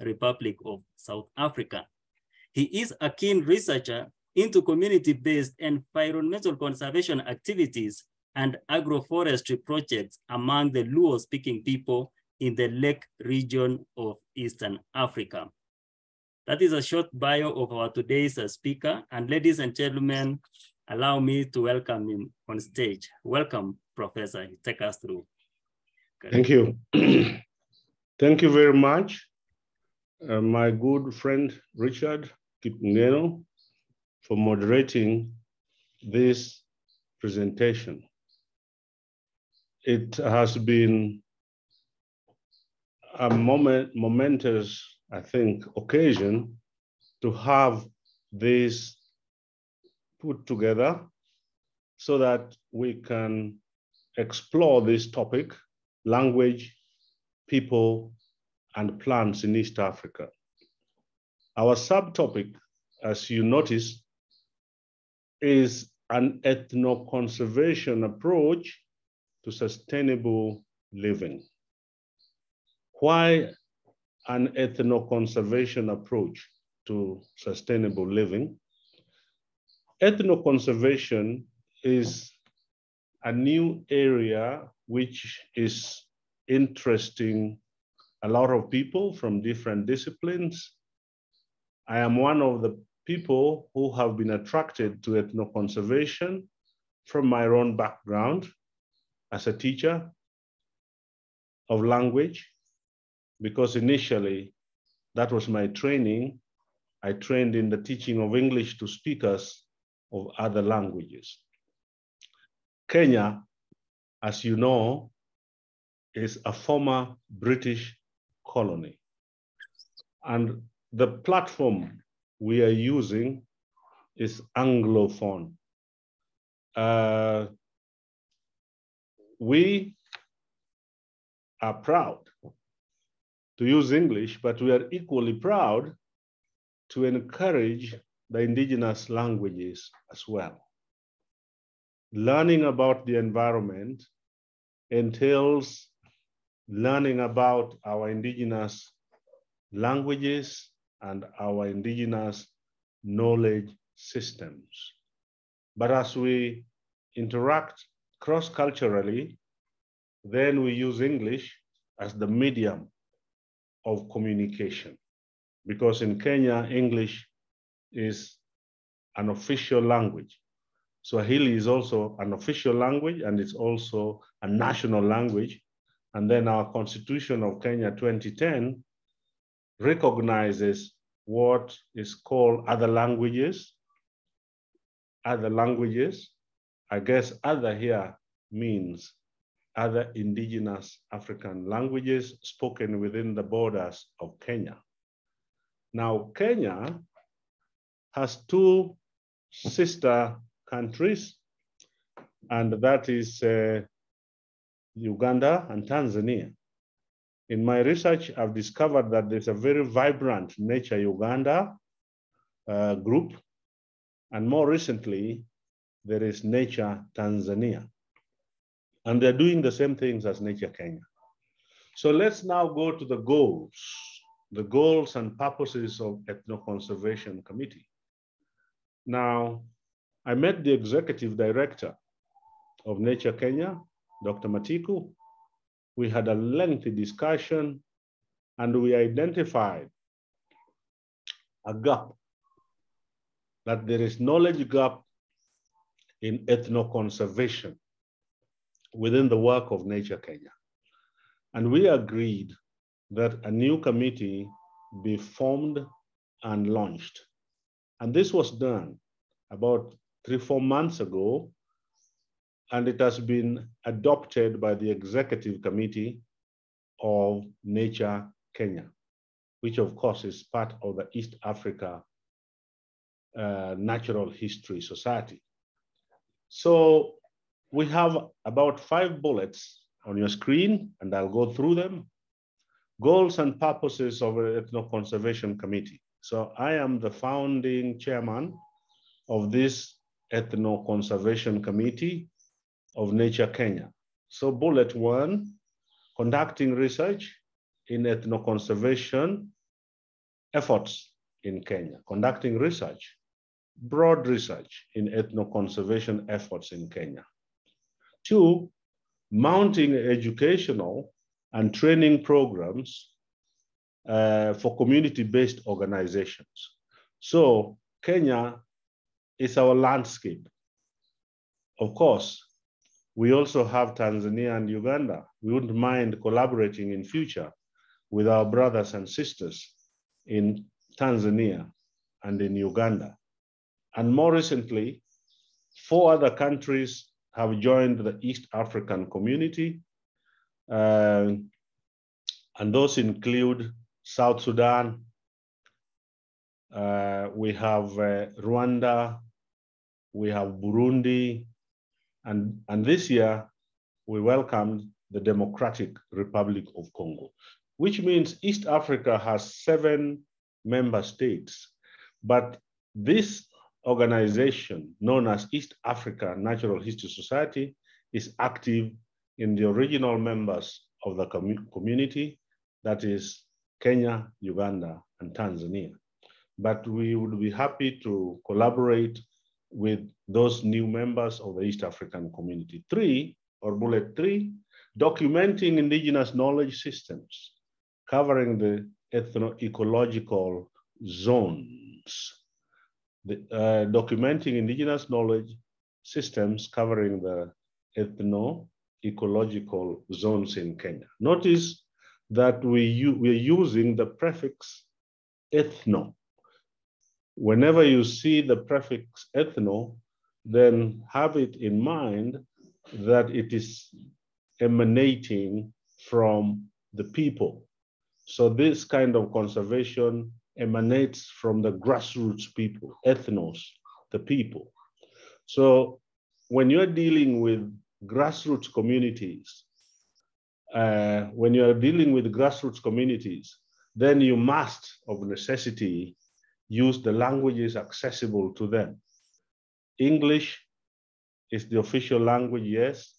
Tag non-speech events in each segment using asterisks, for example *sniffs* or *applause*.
Republic of South Africa. He is a keen researcher into community-based environmental conservation activities and agroforestry projects among the Luo-speaking people in the Lake region of Eastern Africa. That is a short bio of our today's speaker. And ladies and gentlemen, allow me to welcome him on stage. Welcome, Professor. Take us through. Thank you. *clears throat* Thank you very much, uh, my good friend Richard Kipngeno, for moderating this presentation. It has been a moment, momentous, I think, occasion to have this put together so that we can explore this topic, language, people, and plants in East Africa. Our subtopic, as you notice, is an ethno-conservation approach to sustainable living. Why an ethno-conservation approach to sustainable living? Ethno-conservation is a new area which is interesting a lot of people from different disciplines. I am one of the people who have been attracted to ethno-conservation from my own background as a teacher of language, because initially that was my training. I trained in the teaching of English to speakers of other languages. Kenya, as you know, is a former British colony. And the platform we are using is Anglophone. Uh, we are proud to use English, but we are equally proud to encourage the indigenous languages as well. Learning about the environment entails learning about our indigenous languages and our indigenous knowledge systems. But as we interact cross-culturally, then we use English as the medium of communication. Because in Kenya, English is an official language. Swahili is also an official language and it's also a national language. And then our Constitution of Kenya 2010 recognizes what is called other languages. Other languages, I guess other here means other indigenous African languages spoken within the borders of Kenya. Now, Kenya has two sister countries, and that is uh, Uganda and Tanzania. In my research, I've discovered that there's a very vibrant Nature Uganda uh, group, and more recently, there is Nature Tanzania. And they're doing the same things as Nature Kenya. So let's now go to the goals, the goals and purposes of Ethno-Conservation Committee. Now, I met the executive director of Nature Kenya, Dr. Matiku. We had a lengthy discussion and we identified a gap, that there is knowledge gap in ethno-conservation within the work of Nature Kenya. And we agreed that a new committee be formed and launched. And this was done about three, four months ago, and it has been adopted by the executive committee of Nature Kenya, which of course is part of the East Africa uh, Natural History Society. So we have about five bullets on your screen, and I'll go through them. Goals and purposes of an Ethno-Conservation Committee. So I am the founding chairman of this Ethno-Conservation Committee of Nature Kenya. So bullet one, conducting research in ethno-conservation efforts in Kenya, conducting research, broad research in ethno-conservation efforts in Kenya. Two, mounting educational and training programs uh, for community-based organizations. So Kenya is our landscape. Of course, we also have Tanzania and Uganda. We wouldn't mind collaborating in future with our brothers and sisters in Tanzania and in Uganda. And more recently, four other countries have joined the East African community. Uh, and those include South Sudan, uh, we have uh, Rwanda, we have Burundi, and, and this year we welcomed the Democratic Republic of Congo, which means East Africa has seven member states. But this organization known as East Africa Natural History Society is active in the original members of the community, that is Kenya, Uganda, and Tanzania. But we would be happy to collaborate with those new members of the East African community. Three, or bullet three, documenting indigenous knowledge systems, covering the ethno-ecological zones. The, uh, documenting indigenous knowledge systems covering the ethno-ecological zones in Kenya. Notice that we, we're using the prefix ethno whenever you see the prefix ethno, then have it in mind that it is emanating from the people. So this kind of conservation emanates from the grassroots people, ethnos, the people. So when you're dealing with grassroots communities, uh, when you're dealing with grassroots communities, then you must, of necessity, use the languages accessible to them. English is the official language, yes.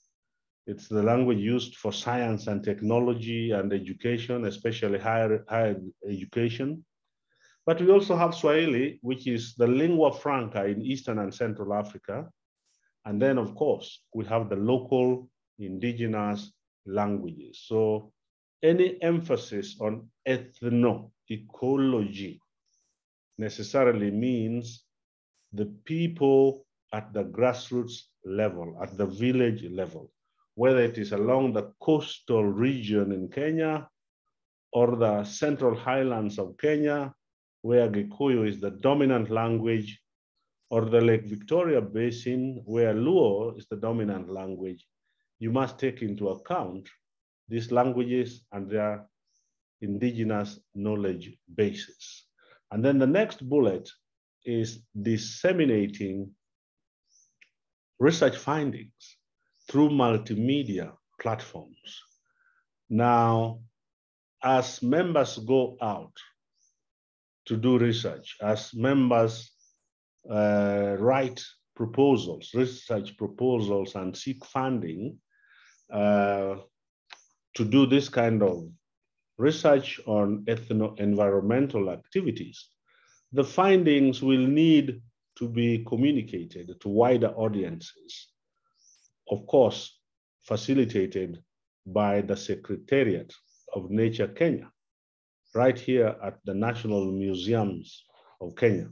It's the language used for science and technology and education, especially higher, higher education. But we also have Swahili, which is the lingua franca in Eastern and Central Africa. And then, of course, we have the local indigenous languages. So any emphasis on ethno-ecology necessarily means the people at the grassroots level, at the village level, whether it is along the coastal region in Kenya or the central highlands of Kenya, where Gikuyu is the dominant language, or the Lake Victoria Basin, where Luo is the dominant language, you must take into account these languages and their indigenous knowledge bases. And then the next bullet is disseminating research findings through multimedia platforms. Now, as members go out to do research, as members uh, write proposals, research proposals, and seek funding uh, to do this kind of research on ethno-environmental activities, the findings will need to be communicated to wider audiences. Of course, facilitated by the Secretariat of Nature Kenya, right here at the National Museums of Kenya,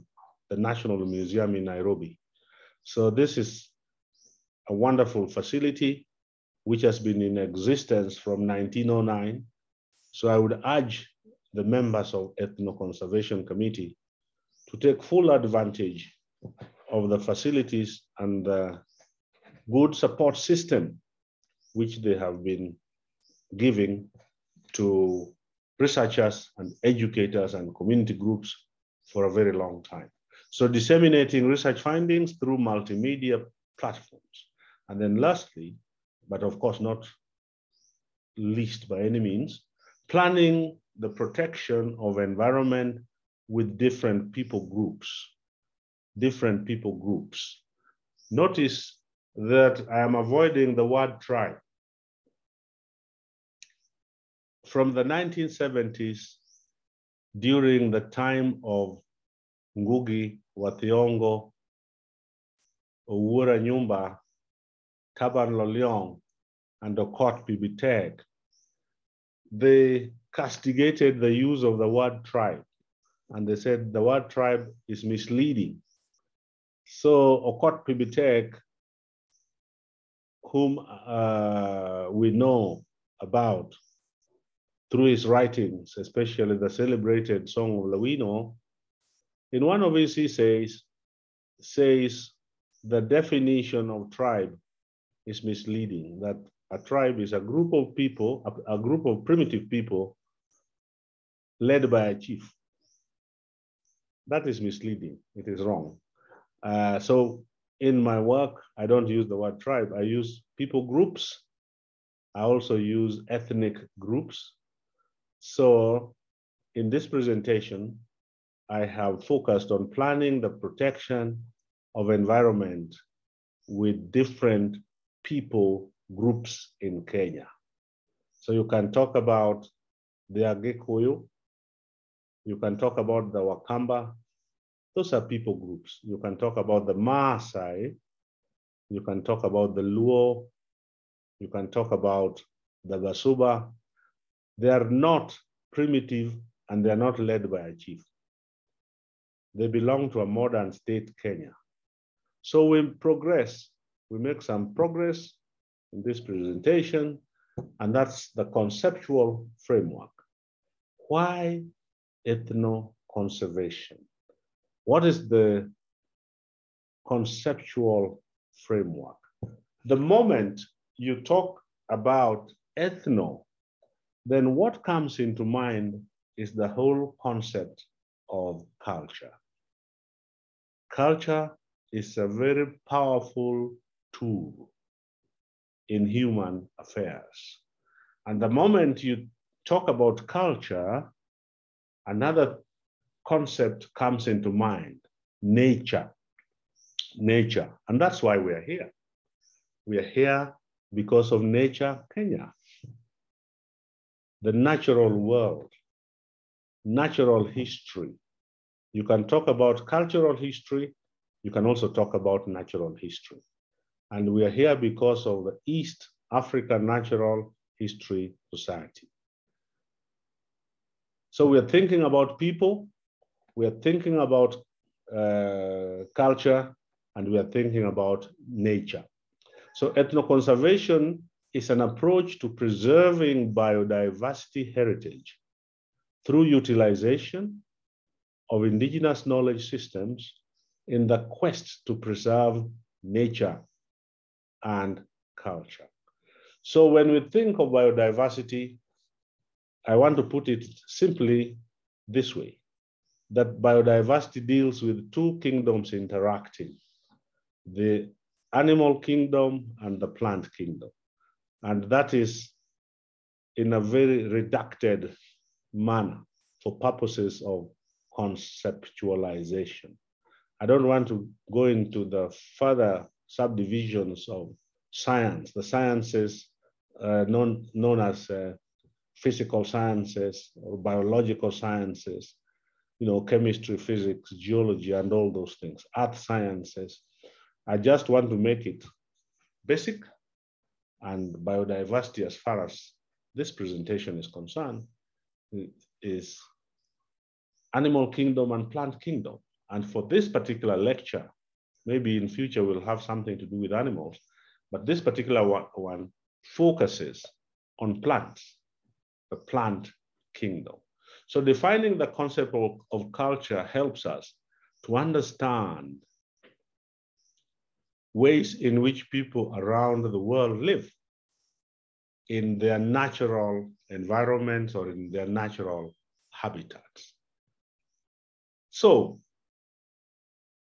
the National Museum in Nairobi. So this is a wonderful facility which has been in existence from 1909 so I would urge the members of Ethno Conservation Committee to take full advantage of the facilities and the good support system which they have been giving to researchers and educators and community groups for a very long time. So disseminating research findings through multimedia platforms. And then lastly, but of course not least by any means, planning the protection of environment with different people groups, different people groups. Notice that I am avoiding the word tribe. From the 1970s during the time of Ngugi wa Thiong'o, Nyumba, Taban Lo Liyong, and Okot p'Bitek, they castigated the use of the word tribe. And they said the word tribe is misleading. So Okot p'Bitek, whom uh, we know about through his writings, especially the celebrated Song of Lawino, in one of his essays, says the definition of tribe is misleading, that a tribe is a group of people, a, a group of primitive people led by a chief. That is misleading, it is wrong. Uh, so in my work, I don't use the word tribe, I use people groups. I also use ethnic groups. So in this presentation, I have focused on planning the protection of environment with different people groups in Kenya. So you can talk about the Agikuyu, you can talk about the Wakamba, those are people groups. You can talk about the Maasai, you can talk about the Luo, you can talk about the Basuba. They are not primitive and they are not led by a chief. They belong to a modern state, Kenya. So we progress, we make some progress in this presentation, and that's the conceptual framework. Why ethno-conservation? What is the conceptual framework? The moment you talk about ethno, then what comes into mind is the whole concept of culture. Culture is a very powerful tool in human affairs. And the moment you talk about culture, another concept comes into mind, nature, nature. And that's why we are here. We are here because of nature, Kenya, the natural world, natural history. You can talk about cultural history. You can also talk about natural history. And we are here because of the East Africa Natural History Society. So we are thinking about people, we are thinking about uh, culture, and we are thinking about nature. So ethnoconservation is an approach to preserving biodiversity heritage through utilization of indigenous knowledge systems in the quest to preserve nature and culture. So when we think of biodiversity, I want to put it simply this way, that biodiversity deals with two kingdoms interacting, the animal kingdom and the plant kingdom. And that is in a very reducted manner for purposes of conceptualization. I don't want to go into the further subdivisions of science, the sciences uh, known, known as uh, physical sciences or biological sciences, you know, chemistry, physics, geology, and all those things, earth sciences. I just want to make it basic and biodiversity as far as this presentation is concerned is animal kingdom and plant kingdom. And for this particular lecture, maybe in future we'll have something to do with animals, but this particular one focuses on plants, the plant kingdom. So defining the concept of, of culture helps us to understand ways in which people around the world live in their natural environments or in their natural habitats. So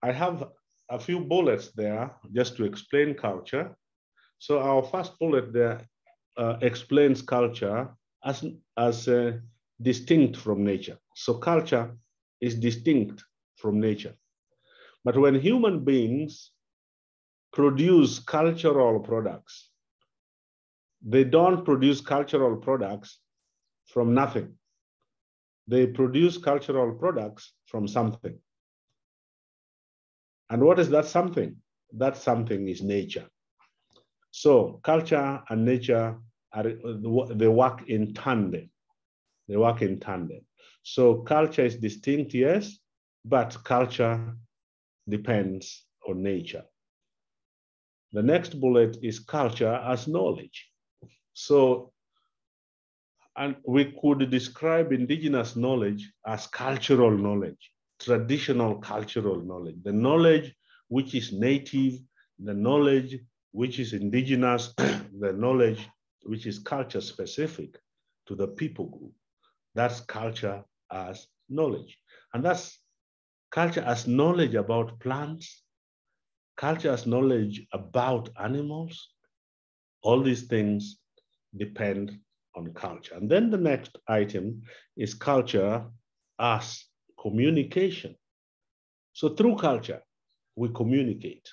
I have a few bullets there just to explain culture. So our first bullet there uh, explains culture as, as uh, distinct from nature. So culture is distinct from nature. But when human beings produce cultural products, they don't produce cultural products from nothing. they produce cultural products from something. And what is that something? That something is nature. So culture and nature are uh, they work in tandem. They work in tandem. So culture is distinct, yes, but culture depends on nature. The next bullet is culture as knowledge. So, and we could describe indigenous knowledge as cultural knowledge, traditional cultural knowledge, the knowledge which is native, the knowledge which is indigenous, *clears throat* the knowledge which is culture specific to the people group. That's culture as knowledge. And that's culture as knowledge about plants, culture as knowledge about animals. All these things depend on culture. And then the next item is culture as communication. So through culture, we communicate.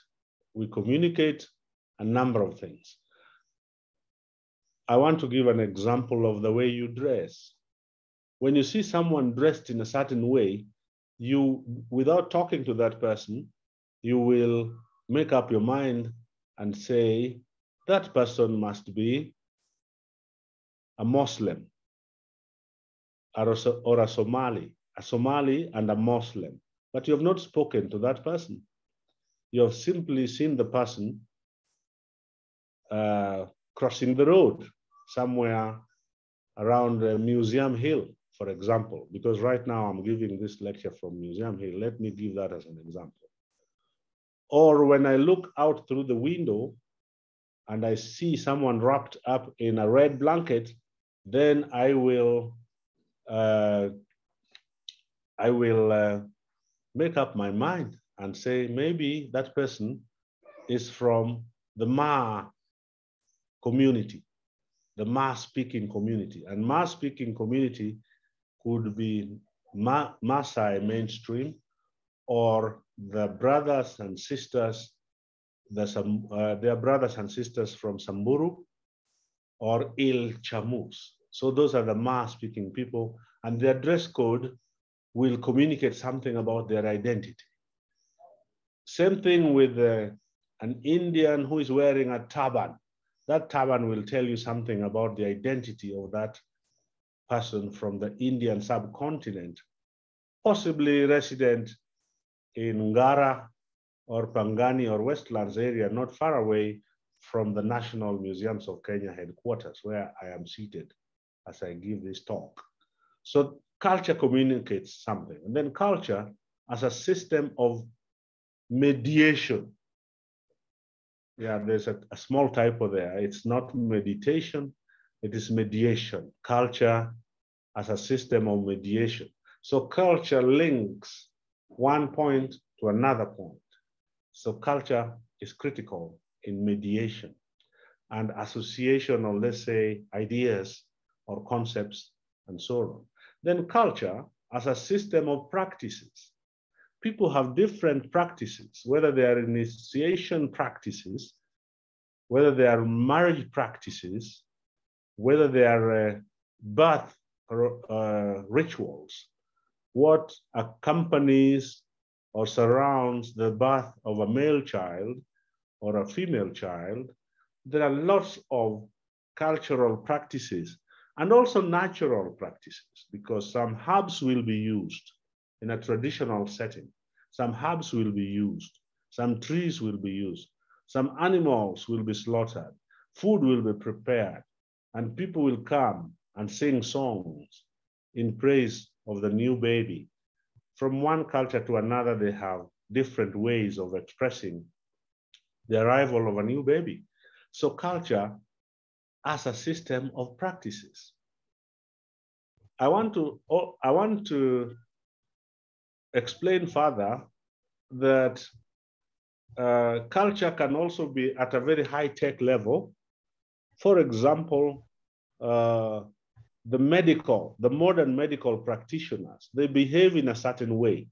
We communicate a number of things. I want to give an example of the way you dress. When you see someone dressed in a certain way, you, without talking to that person, you will make up your mind and say, that person must be a Muslim or a, Somali, a Somali and a Muslim, but you have not spoken to that person. You have simply seen the person uh, crossing the road somewhere around uh, Museum Hill, for example, because right now I'm giving this lecture from Museum Hill. Let me give that as an example. Or when I look out through the window and I see someone wrapped up in a red blanket, then I will uh, I will uh, make up my mind and say maybe that person is from the Maa community, the Maa speaking community. And Maa speaking community could be Ma Maasai mainstream or the brothers and sisters, the, uh, their brothers and sisters from Samburu or Il Chamus. So those are the Maa speaking people and their dress code will communicate something about their identity. Same thing with uh, an Indian who is wearing a turban that turban will tell you something about the identity of that person from the Indian subcontinent, possibly resident in Ngara or Pangani or Westlands area, not far away from the National Museums of Kenya headquarters, where I am seated as I give this talk. So culture communicates something. And then culture as a system of mediation yeah, there's a, a small typo there. It's not meditation, it is mediation. Culture as a system of mediation. So culture links one point to another point. So culture is critical in mediation and association of, let's say, ideas or concepts and so on. Then culture as a system of practices people have different practices, whether they are initiation practices, whether they are marriage practices, whether they are uh, birth uh, rituals, what accompanies or surrounds the birth of a male child or a female child, there are lots of cultural practices and also natural practices because some herbs will be used in a traditional setting. Some herbs will be used, some trees will be used, some animals will be slaughtered, food will be prepared, and people will come and sing songs in praise of the new baby. From one culture to another, they have different ways of expressing the arrival of a new baby. So culture as a system of practices. I want to, I want to explain further that uh, culture can also be at a very high tech level. For example, uh, the medical, the modern medical practitioners, they behave in a certain way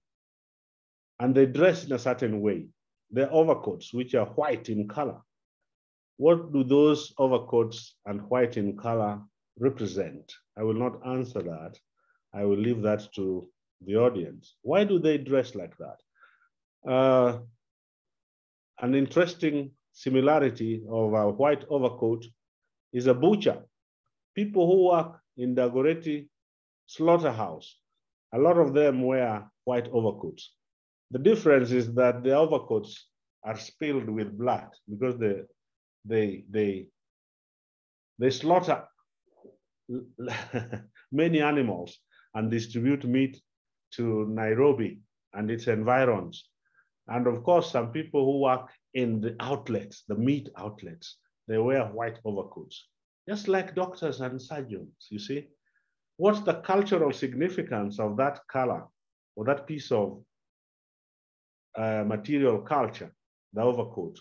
and they dress in a certain way. Their overcoats, which are white in color. What do those overcoats and white in color represent? I will not answer that. I will leave that to the audience. Why do they dress like that? Uh, an interesting similarity of a white overcoat is a butcher. People who work in the Dagoretti slaughterhouse, a lot of them wear white overcoats. The difference is that the overcoats are spilled with blood because they, they, they, they slaughter *laughs* many animals and distribute meat to Nairobi and its environs. And of course, some people who work in the outlets, the meat outlets, they wear white overcoats, just like doctors and surgeons, you see. What's the cultural significance of that color or that piece of uh, material culture, the overcoat?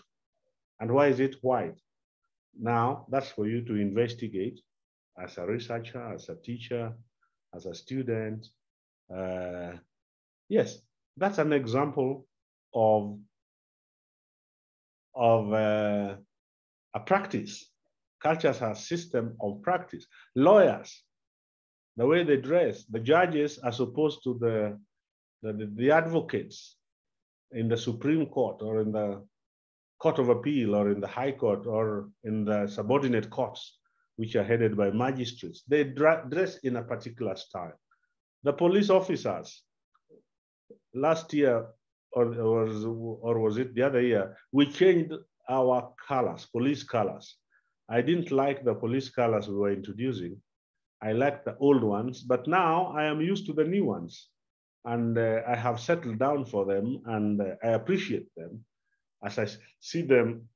And why is it white? Now, that's for you to investigate as a researcher, as a teacher, as a student. Uh, yes, that's an example of, of uh, a practice. Cultures are system of practice. Lawyers, the way they dress, the judges as opposed to the, the, the advocates in the Supreme Court or in the Court of Appeal or in the High Court or in the subordinate courts, which are headed by magistrates. They dress in a particular style. The police officers, last year, or, or, was, or was it the other year, we changed our colors, police colors. I didn't like the police colors we were introducing. I liked the old ones, but now I am used to the new ones. And uh, I have settled down for them and uh, I appreciate them as I see them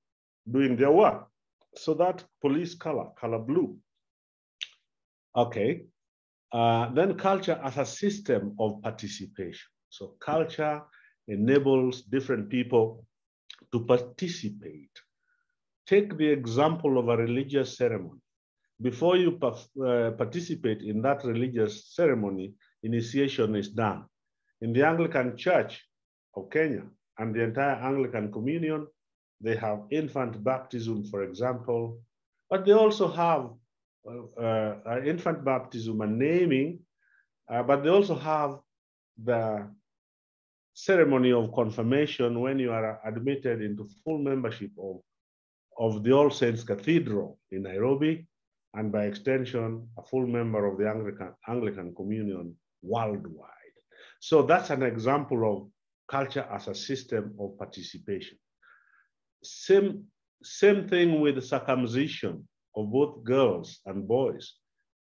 doing their work. So that police color, color blue. Okay. Uh, then culture as a system of participation. So culture enables different people to participate. Take the example of a religious ceremony. Before you uh, participate in that religious ceremony, initiation is done. In the Anglican Church of Kenya and the entire Anglican Communion, they have infant baptism, for example, but they also have uh, infant baptism and naming, uh, but they also have the ceremony of confirmation when you are admitted into full membership of, of the All Saints Cathedral in Nairobi, and by extension, a full member of the Anglican, Anglican Communion worldwide. So that's an example of culture as a system of participation. Same, same thing with circumcision of both girls and boys.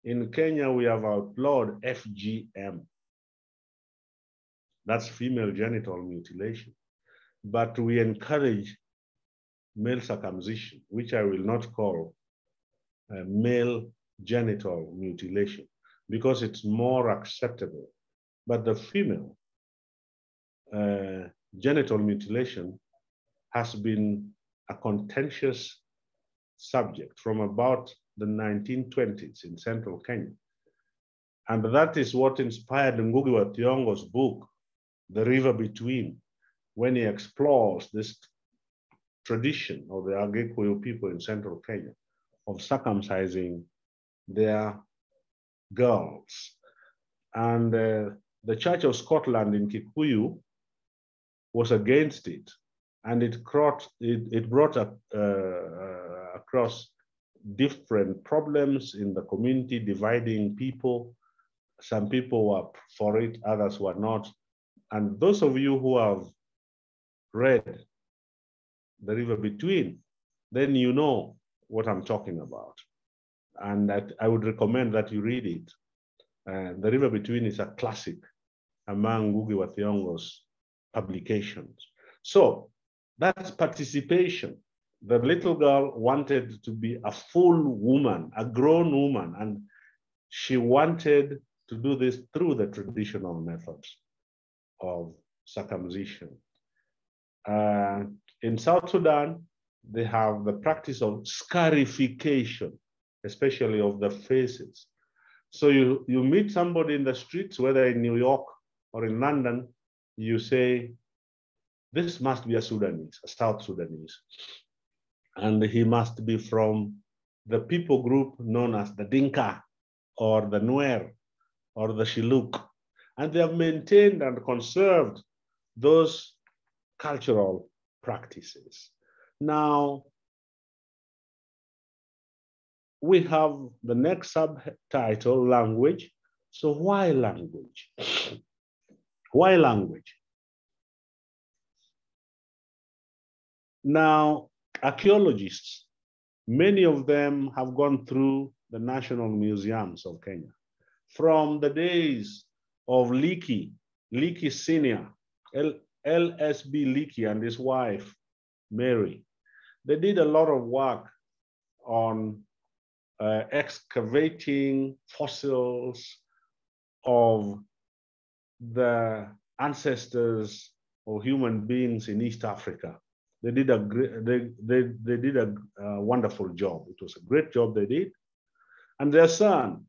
In Kenya, we have outlawed FGM, that's female genital mutilation. But we encourage male circumcision, which I will not call uh, male genital mutilation because it's more acceptable. But the female uh, genital mutilation has been a contentious subject from about the 1920s in central Kenya. And that is what inspired Ngugi wa Thiong'o's book, the river between, when he explores this tradition of the Agikuyu people in central Kenya of circumcising their girls. And uh, the Church of Scotland in Kikuyu was against it. And it, brought, it, it brought up, uh, across different problems in the community, dividing people. Some people were for it, others were not. And those of you who have read The River Between, then you know what I'm talking about. And I would recommend that you read it. Uh, the River Between is a classic among Ngugi wa Thiong'o's publications. So that's participation. The little girl wanted to be a full woman, a grown woman, and she wanted to do this through the traditional methods of circumcision. Uh, in South Sudan, they have the practice of scarification, especially of the faces. So you, you meet somebody in the streets, whether in New York or in London, you say, this must be a Sudanese, a South Sudanese. And he must be from the people group known as the Dinka or the Nuer or the Shilluk. And they have maintained and conserved those cultural practices. Now, we have the next subtitle, language. So why language? *sniffs* Why language? Now, archaeologists, many of them have gone through the national museums of Kenya. From the days of Leakey, Leakey Senior, L LSB Leakey and his wife, Mary, they did a lot of work on uh, excavating fossils of the ancestors of human beings in East Africa. They did a great, they, they, they did a, a wonderful job. It was a great job they did. And their son,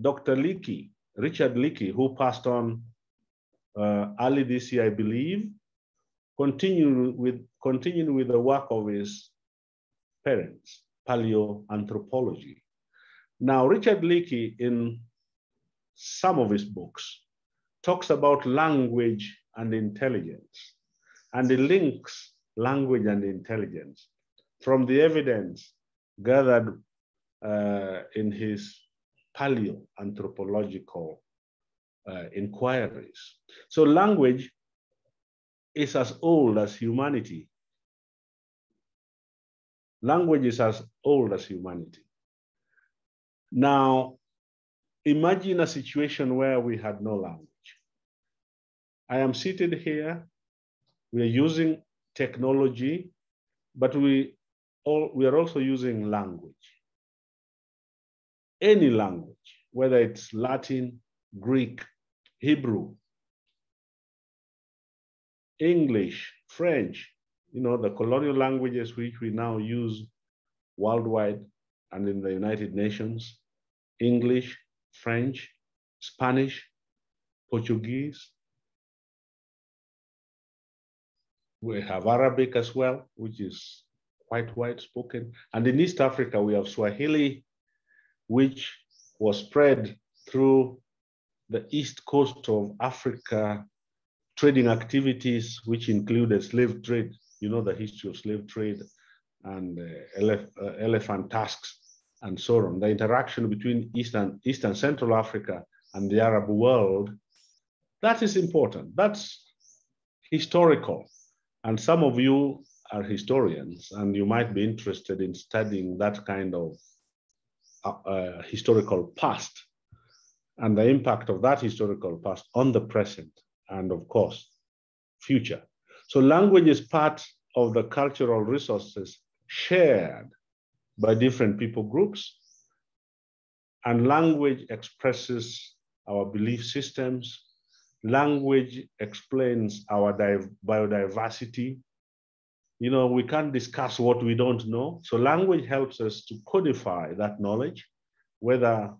Dr. Leakey, Richard Leakey, who passed on uh, early this year, I believe, continued with, continued with the work of his parents, paleoanthropology. Now, Richard Leakey, in some of his books, talks about language and intelligence, and he links language and intelligence from the evidence gathered uh, in his paleoanthropological uh, inquiries. So language is as old as humanity. Language is as old as humanity. Now, imagine a situation where we had no language. I am seated here, we are using technology, but we, all, we are also using language. Any language, whether it's Latin, Greek, Hebrew, English, French, you know, the colonial languages which we now use worldwide and in the United Nations, English, French, Spanish, Portuguese. We have Arabic as well, which is quite wide spoken. And in East Africa, we have Swahili, which was spread through the east coast of Africa trading activities, which included slave trade. You know the history of slave trade and uh, elef uh, elephant tusks and so on. The interaction between East and, East and Central Africa and the Arab world, that is important. That's historical. And some of you are historians and you might be interested in studying that kind of uh, uh historical past and the impact of that historical past on the present and of course, future. So language is part of the cultural resources shared by different people groups. And language expresses our belief systems. Language explains our biodiversity. You know, we can't discuss what we don't know. So language helps us to codify that knowledge, whether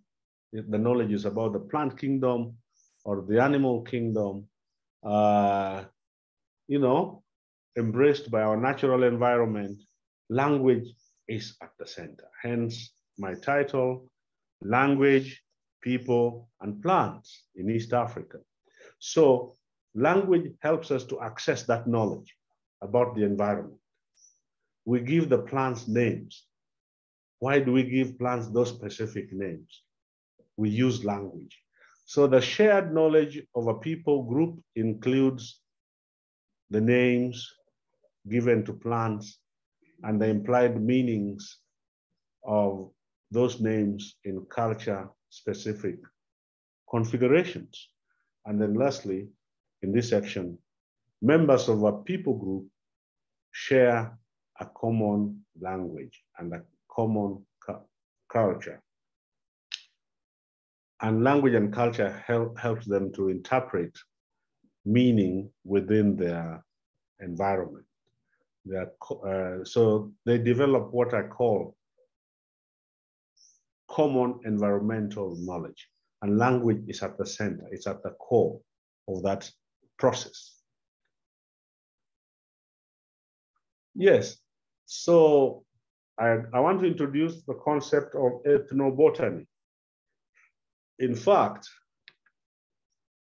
the knowledge is about the plant kingdom or the animal kingdom, uh, you know, embraced by our natural environment, language is at the center. Hence my title, Language, People, and Plants in East Africa. So language helps us to access that knowledge about the environment. We give the plants names. Why do we give plants those specific names? we use language. So the shared knowledge of a people group includes the names given to plants and the implied meanings of those names in culture specific configurations. And then lastly, in this section, members of a people group share a common language and a common cu culture and language and culture help, helps them to interpret meaning within their environment. uh, so they develop what I call common environmental knowledge. And language is at the center, it's at the core of that process. Yes, so I, I want to introduce the concept of ethnobotany. In fact,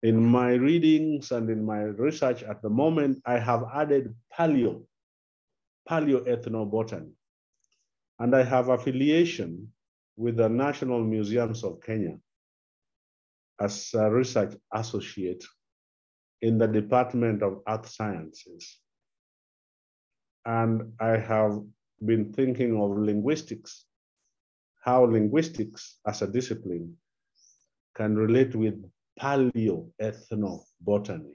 In my readings and in my research at the moment, I have added paleo, paleoethnobotany. And I have affiliation with the National Museums of Kenya as a research associate in the Department of Earth Sciences. And I have been thinking of linguistics, how linguistics as a discipline can relate with paleoethnobotany.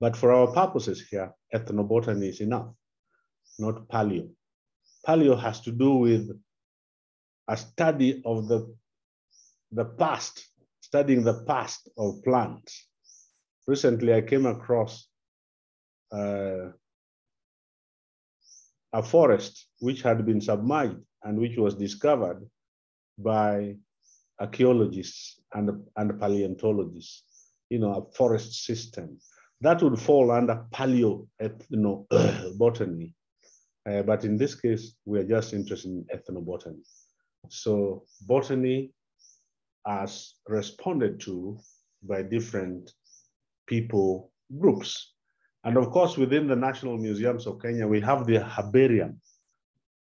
But for our purposes here, ethnobotany is enough, not paleo. Paleo has to do with a study of the, the past, studying the past of plants. Recently, I came across uh, a forest which had been submerged and which was discovered by archaeologists and, and paleontologists, you know, a forest system. That would fall under paleo you know, botany. Uh, but in this case, we are just interested in ethnobotany. So botany has responded to by different people groups. And of course, within the National Museums of Kenya, we have the herbarium.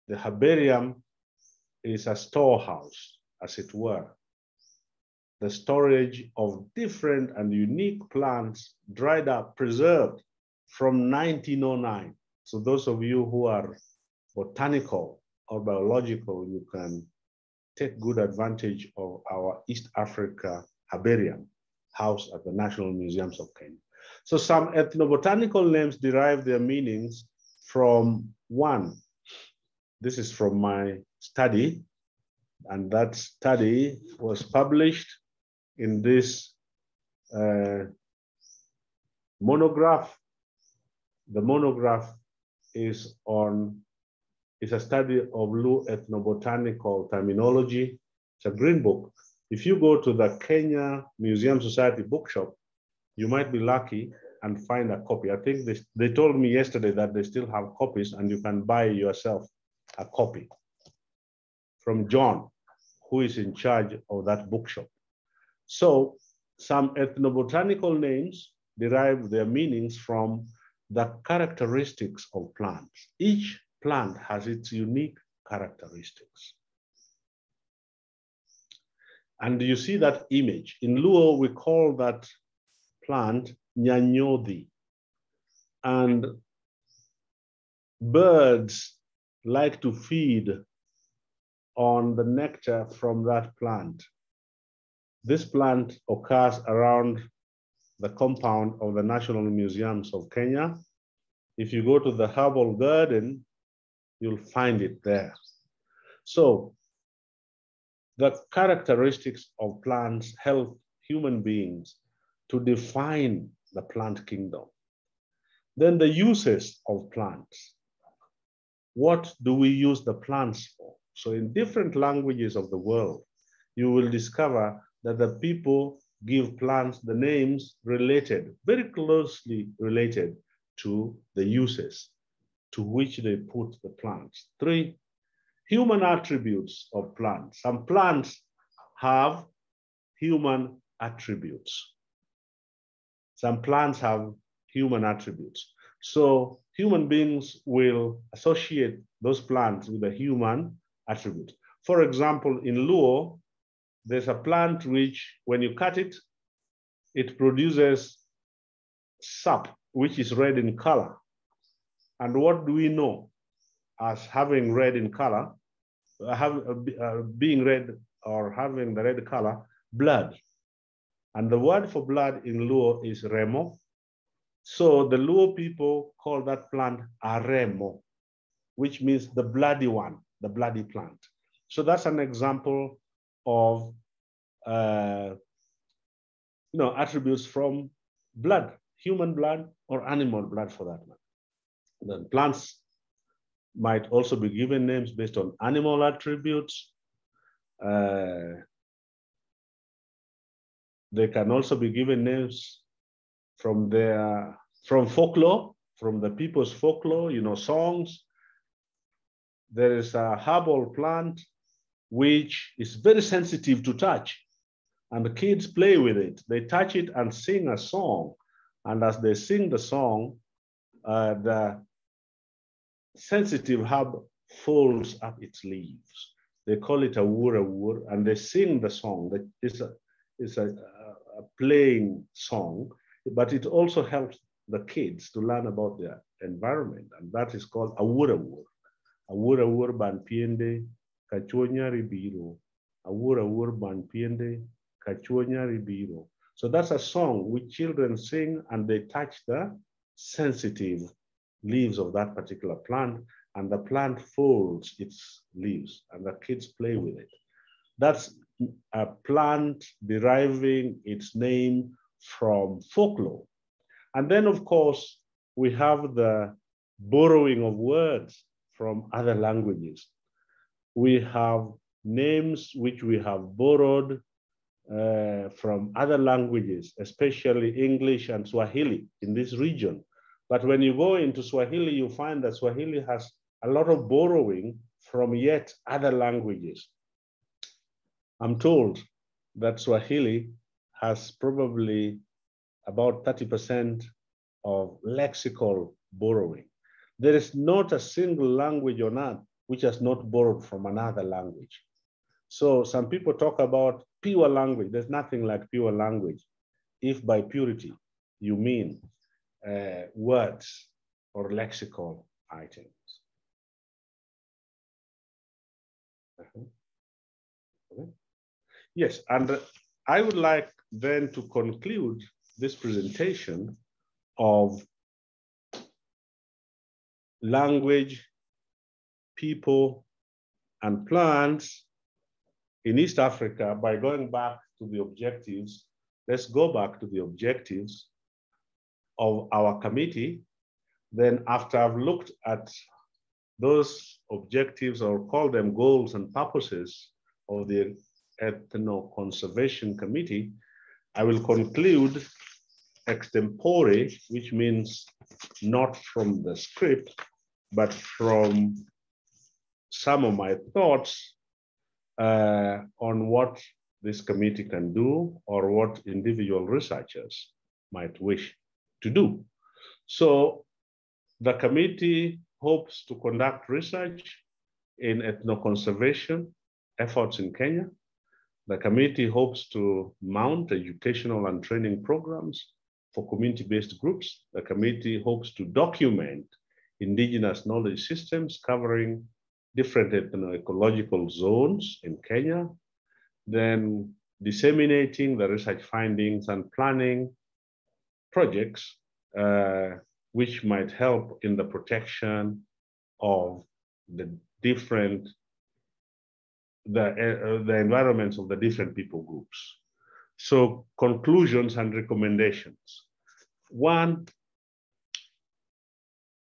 The herbarium is a storehouse, as it were. The storage of different and unique plants, dried up, preserved from 1909. So those of you who are botanical or biological, you can take good advantage of our East Africa herbarium housed at the National Museums of Kenya. So some ethnobotanical names derive their meanings from one. This is from my study, and that study was published in this uh, monograph. The monograph is on is a study of Luo ethnobotanical terminology. It's a green book. If you go to the Kenya Museum Society bookshop, you might be lucky and find a copy. I think they, they told me yesterday that they still have copies and you can buy yourself a copy from John, who is in charge of that bookshop. So some ethnobotanical names derive their meanings from the characteristics of plants. Each plant has its unique characteristics. And you see that image. In Luo, we call that plant nyanyodhi. And birds like to feed on the nectar from that plant. This plant occurs around the compound of the National Museums of Kenya. If you go to the herbal garden, you'll find it there. So the characteristics of plants help human beings to define the plant kingdom. Then the uses of plants. What do we use the plants for? So in different languages of the world, you will discover that the people give plants the names related, very closely related to the uses to which they put the plants. Three, human attributes of plants. Some plants have human attributes. Some plants have human attributes. So human beings will associate those plants with a human attribute. For example, in Luo, there's a plant which, when you cut it, it produces sap, which is red in color. And what do we know as having red in color, have, uh, being red or having the red color, blood. And the word for blood in Luo is remo. So the Luo people call that plant aremo, which means the bloody one, the bloody plant. So that's an example of uh, you know, attributes from blood, human blood or animal blood for that matter. Then plants might also be given names based on animal attributes. Uh, they can also be given names from their from folklore, from the people's folklore, you know, songs. There is a herbal plant which is very sensitive to touch. and the kids play with it. They touch it and sing a song. And as they sing the song, uh, the sensitive hub folds up its leaves. They call it a wura wur and they sing the song. That is a, is a, a playing song, but it also helps the kids to learn about their environment, and that is called a wurawur. A wurawur ban piende, ribiro. A wurawur ban piende, ribiro. So that's a song which children sing and they touch the sensitive leaves of that particular plant and the plant folds its leaves and the kids play with it. That's a plant deriving its name from folklore. And then, of course, we have the borrowing of words from other languages. We have names which we have borrowed uh, from other languages, especially English and Swahili in this region. But when you go into Swahili, you find that Swahili has a lot of borrowing from yet other languages. I'm told that Swahili has probably about 30% of lexical borrowing. There is not a single language on earth which has not borrowed from another language. So some people talk about pure language. There's nothing like pure language. If by purity you mean uh, words or lexical items. Uh -huh. okay. Yes, and I would like then to conclude this presentation of language, people, and plants in East Africa by going back to the objectives. Let's go back to the objectives of our committee. Then after I've looked at those objectives or call them goals and purposes of the Ethno Conservation Committee, I will conclude extempore, which means not from the script, but from some of my thoughts uh, on what this committee can do or what individual researchers might wish to do. So the committee hopes to conduct research in ethnoconservation efforts in Kenya. The committee hopes to mount educational and training programs for community-based groups. The committee hopes to document indigenous knowledge systems covering different ecological zones in Kenya, then disseminating the research findings and planning projects uh, which might help in the protection of the different the, uh, the environments of the different people groups. So conclusions and recommendations. One,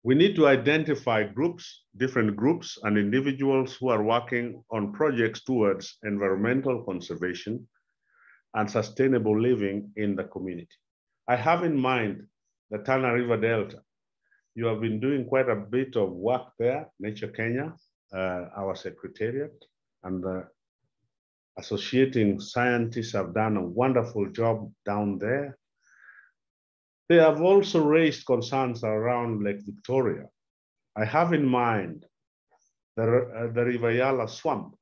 we need to identify groups, different groups and individuals who are working on projects towards environmental conservation and sustainable living in the community. I have in mind the Tana River Delta. You have been doing quite a bit of work there, Nature Kenya, uh, our secretariat, and the associating scientists have done a wonderful job down there. They have also raised concerns around Lake Victoria. I have in mind the, uh, the River swamp,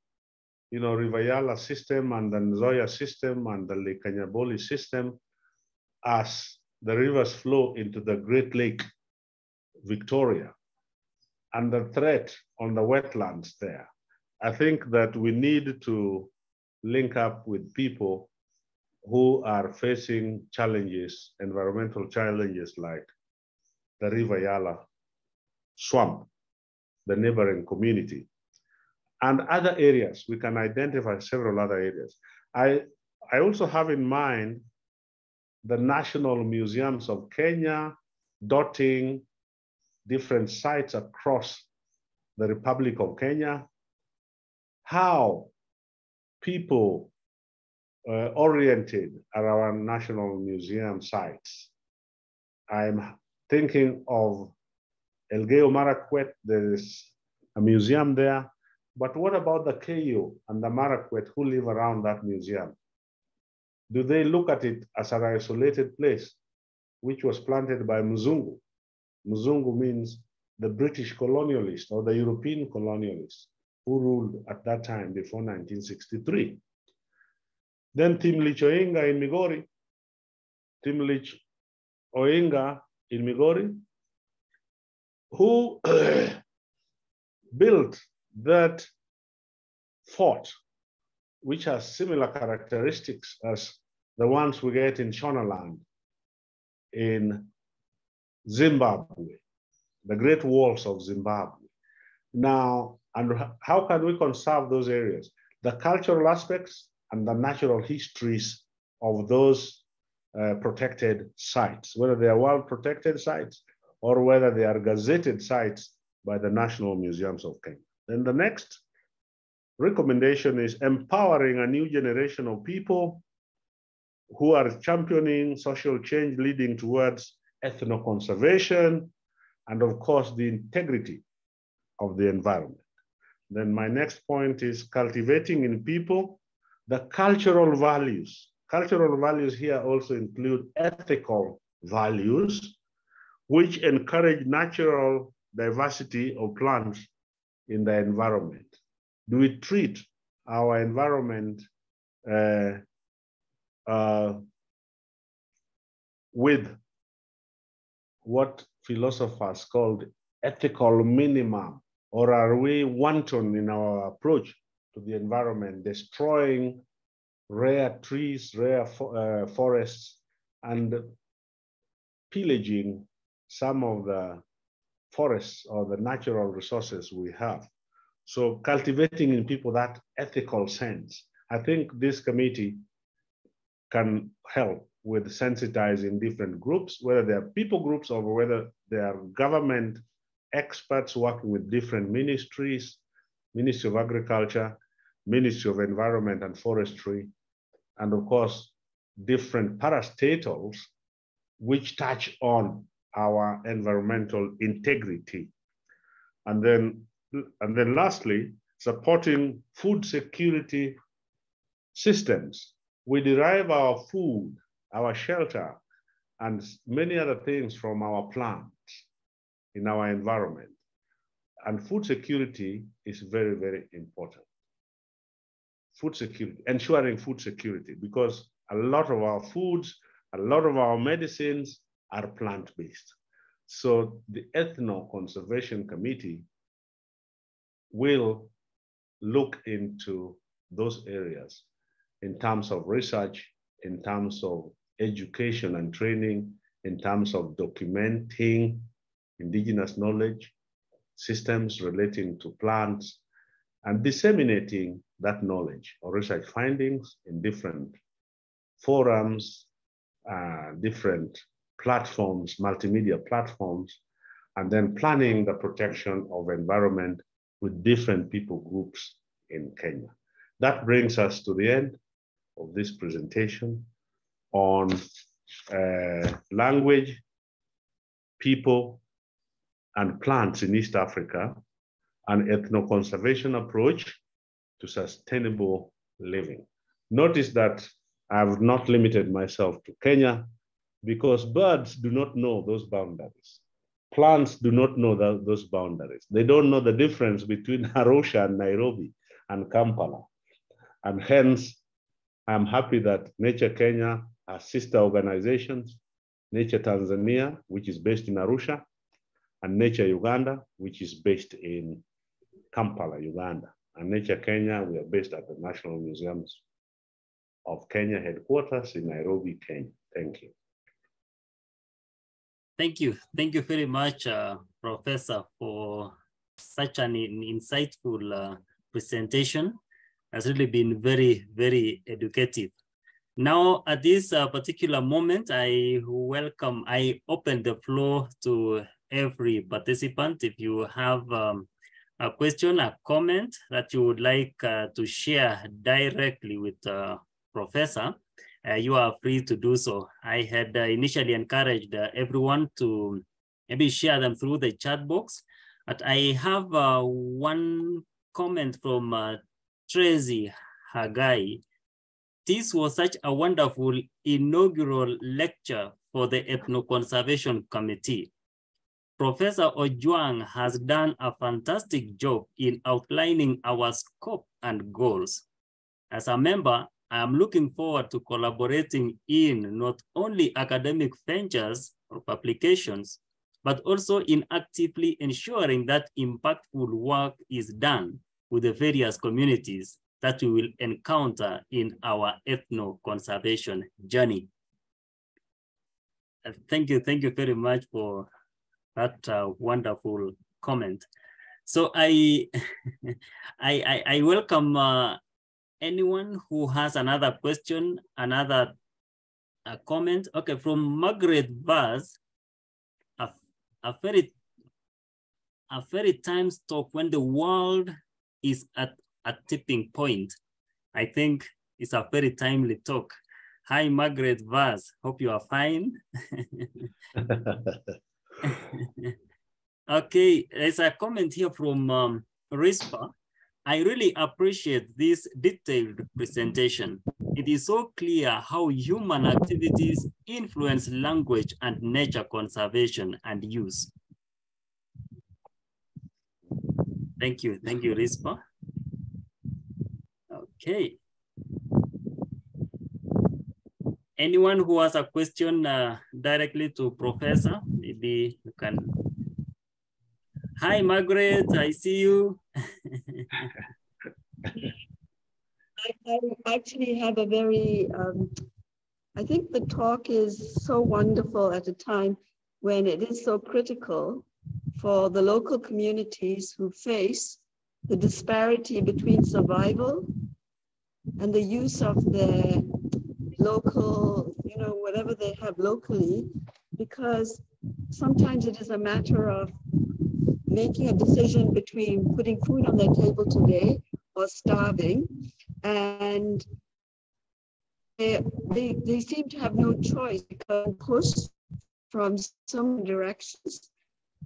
you know, River system and the Nzoia system and the Lake Kanyaboli system as the rivers flow into the Great Lake Victoria and the threat on the wetlands there. I think that we need to link up with people who are facing challenges, environmental challenges like the River Yala swamp, the neighboring community, and other areas. We can identify several other areas. I, I also have in mind the national museums of Kenya dotting different sites across the Republic of Kenya. How people uh, oriented at our National Museum sites. I'm thinking of Elgeyo Marakwet, there's a museum there, but what about the Keiyo and the Marakwet who live around that museum? Do they look at it as an isolated place, which was planted by Mzungu? Mzungu means the British colonialist or the European colonialist who ruled at that time before 1963. Then Thimlich Ohinga in Migori, Thimlich Ohinga in Migori, who *clears throat* built that fort, which has similar characteristics as the ones we get in Shonaland in Zimbabwe, the Great Walls of Zimbabwe. Now, and how can we conserve those areas? The cultural aspects and the natural histories of those uh, protected sites, whether they are world protected sites or whether they are gazetted sites by the National Museums of Kenya. Then the next recommendation is empowering a new generation of people who are championing social change leading towards ethno-conservation and of course the integrity of the environment. Then my next point is cultivating in people the cultural values. Cultural values here also include ethical values, which encourage natural diversity of plants in the environment. Do we treat our environment uh, uh, with what philosophers called ethical minimum, or are we wanton in our approach to the environment, destroying rare trees, rare fo uh, forests, and pillaging some of the forests or the natural resources we have. So cultivating in people that ethical sense. I think this committee can help with sensitizing different groups, whether they're people groups or whether they are government experts working with different ministries, Ministry of Agriculture, Ministry of Environment and Forestry, and of course, different parastatals which touch on our environmental integrity. And then, and then lastly, supporting food security systems. We derive our food, our shelter, and many other things from our plants in our environment. And food security is very, very important. Food security, ensuring food security, because a lot of our foods, a lot of our medicines are plant-based. So the Ethno Conservation Committee will look into those areas in terms of research, in terms of education and training, in terms of documenting indigenous knowledge, systems relating to plants, and disseminating that knowledge or research findings in different forums, uh, different platforms, multimedia platforms, and then planning the protection of environment with different people groups in Kenya. That brings us to the end of this presentation on uh, language, people, and plants in East Africa, an ethno-conservation approach to sustainable living. Notice that I have not limited myself to Kenya because birds do not know those boundaries. Plants do not know that, those boundaries. They don't know the difference between *laughs* Arusha and Nairobi and Kampala. And hence, I'm happy that Nature Kenya has sister organizations, Nature Tanzania, which is based in Arusha, and Nature Uganda, which is based in Kampala, Uganda. And Nature Kenya, we are based at the National Museums of Kenya headquarters in Nairobi, Kenya. Thank you. Thank you. Thank you very much, uh, Professor, for such an insightful uh, presentation. Has really been very, very educative. Now, at this uh, particular moment, I welcome, I open the floor to every participant. If you have um, a question, a comment that you would like uh, to share directly with the professor, uh, you are free to do so. I had uh, initially encouraged uh, everyone to maybe share them through the chat box, but I have uh, one comment from uh, Tracy Hagai. this was such a wonderful inaugural lecture for the Ethno-Conservation Committee. Professor Ojwang has done a fantastic job in outlining our scope and goals. As a member, I am looking forward to collaborating in not only academic ventures or publications, but also in actively ensuring that impactful work is done with the various communities that we will encounter in our ethno-conservation journey. Uh, thank you, thank you very much for that uh, wonderful comment. So I, *laughs* I, I, I, welcome uh, anyone who has another question, another uh, comment. Okay, from Margaret Vaz, a, a very, a very times talk when the world is at a tipping point. I think it's a very timely talk. Hi, Margaret Vaz. Hope you are fine. *laughs* okay, there's a comment here from um, RISPA. I really appreciate this detailed presentation. It is so clear how human activities influence language and nature conservation and use. Thank you, thank you, RISPA. Okay. Anyone who has a question uh, directly to Professor, maybe you can. Hi, Margaret, I see you. I, I, actually have a very, um, I think the talk is so wonderful at a time when it is so critical for the local communities who face the disparity between survival and the use of the local, you know, whatever they have locally, because sometimes it is a matter of making a decision between putting food on their table today or starving. And they, they, they seem to have no choice because pushed from some directions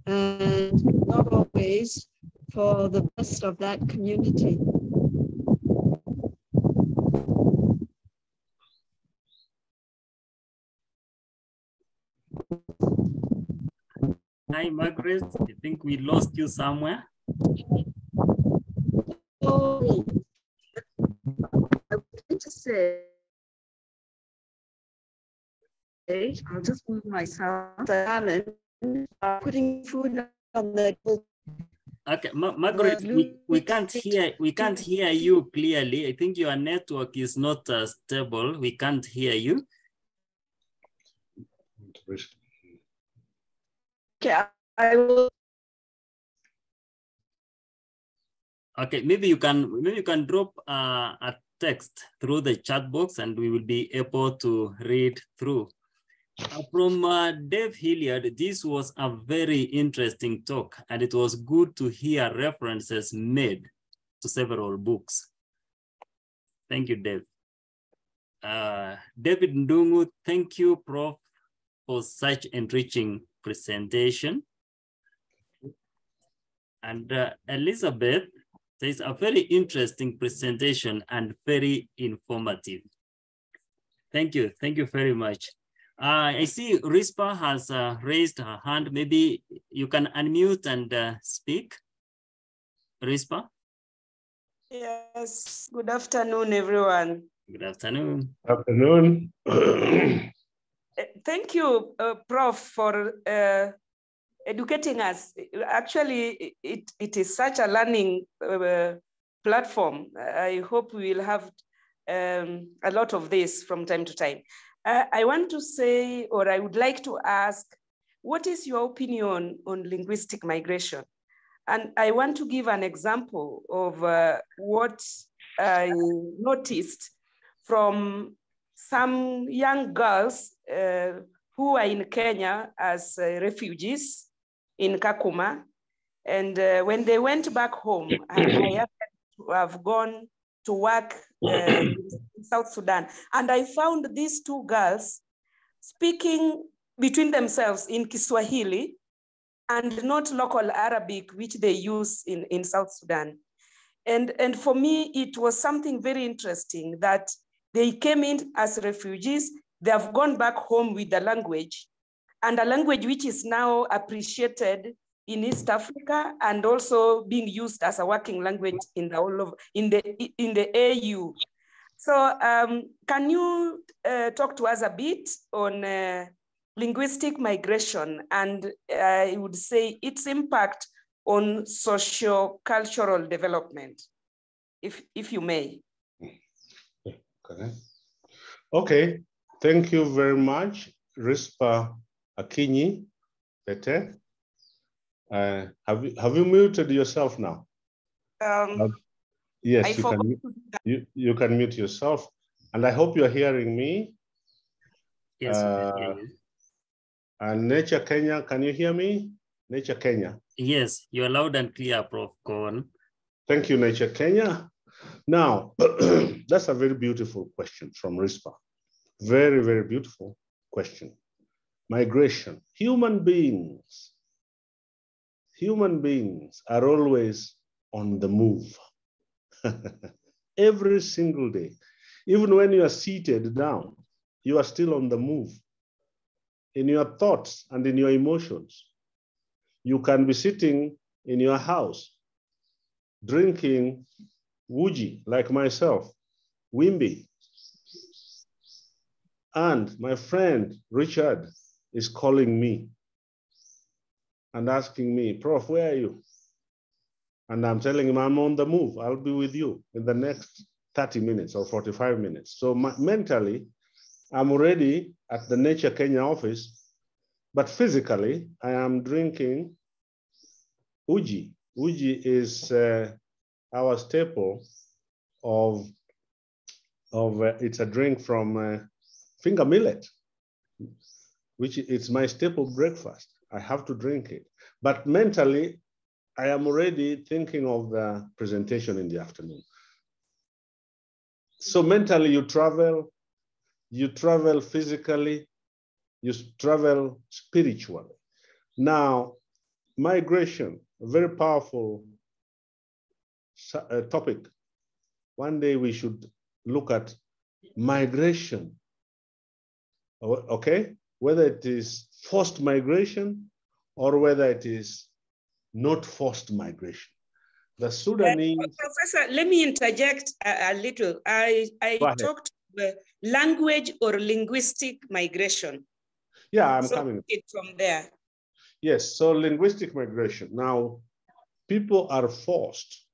and not always for the best of that community. Hi, Margaret. I think we lost you somewhere. Oh, I wanted to say, I'll just move myself. Putting food on the. Okay, Ma Margaret, we, we can't hear we can't hear you clearly. I think your network is not uh, stable. We can't hear you. Okay, I will. Okay, maybe you can maybe you can drop uh, a text through the chat box and we will be able to read through. Uh, from uh, Dave Hilliard, this was a very interesting talk and it was good to hear references made to several books. Thank you, Dave. Uh, David Ndungu, thank you, Prof, for such enriching presentation. And uh, Elizabeth says a very interesting presentation and very informative. Thank you, thank you very much. Uh, I see Rispa has uh, raised her hand. Maybe you can unmute and uh, speak. Rispa? Yes, good afternoon, everyone. Good afternoon. Afternoon. *clears throat* Thank you, uh, Prof, for uh, educating us. Actually, it, it is such a learning uh, platform. I hope we will have um, a lot of this from time to time. I want to say, or I would like to ask, what is your opinion on linguistic migration? And I want to give an example of uh, what I noticed from some young girls uh, who are in Kenya as uh, refugees in Kakuma. And uh, when they went back home, I, I *coughs* have gone to work uh, *clears throat* in South Sudan. And I found these two girls speaking between themselves in Kiswahili and not local Arabic, which they use in, in South Sudan. And, and for me, it was something very interesting that They came in as refugees. They have gone back home with the language and a language which is now appreciated in East Africa and also being used as a working language in the all of in the in the AU. So um, can you uh, talk to us a bit on uh, linguistic migration and uh, I would say its impact on socio-cultural development, if, if you may. Okay. okay, thank you very much, Rispa Akinyi Pete. Uh, have, you, have you muted yourself now? Um, uh, yes, I you can, you, you can mute yourself. And I hope you're hearing me. Yes, uh, and Nature Kenya, can you hear me? Nature Kenya. Yes, you're loud and clear, Prof. Go on. Thank you, Nature Kenya. Now, *clears throat* that's a very beautiful question from RISPA. Very, very beautiful question. Migration. Human beings, human beings are always on the move. *laughs* Every single day. Even when you are seated down, you are still on the move in your thoughts and in your emotions. You can be sitting in your house drinking Wuji, like myself, Wimby. And my friend Richard is calling me and asking me, Prof, where are you? And I'm telling him, I'm on the move. I'll be with you in the next 30 minutes or 45 minutes. So my, mentally, I'm already at the Nature Kenya office, but physically, I am drinking uji. Uji is uh, our staple of, of uh, it's a drink from uh, finger millet, which it's my staple breakfast. I have to drink it. But mentally, I am already thinking of the presentation in the afternoon. So mentally, you travel you travel physically, you travel spiritually. Now, migration, a very powerful uh, topic. One day we should look at migration, okay? Whether it is forced migration or whether it is not forced migration. The Sudanese. Uh, Professor, let me interject a, a little. I, I talked language or linguistic migration. Yeah, I'm so coming. It from there. Yes, so linguistic migration. Now, people are forced.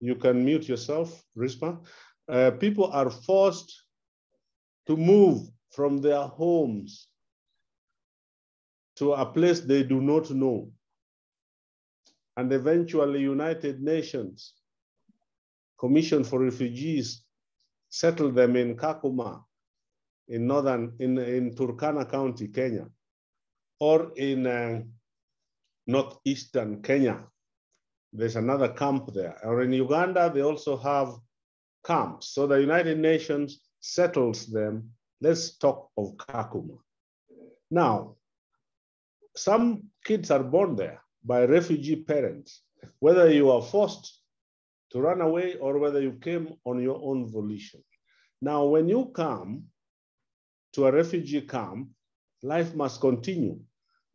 You can mute yourself, Rispa. Uh, people are forced to move from their homes to a place they do not know. And eventually United Nations Commission for Refugees settled them in Kakuma, in northern, in, in Turkana County, Kenya, or in uh, northeastern Kenya. There's another camp there. Or in Uganda, they also have camps. So the United Nations settles them. Let's talk of Kakuma. Now, some kids are born there by refugee parents, whether you are forced to run away or whether you came on your own volition. Now, when you come to a refugee camp, life must continue.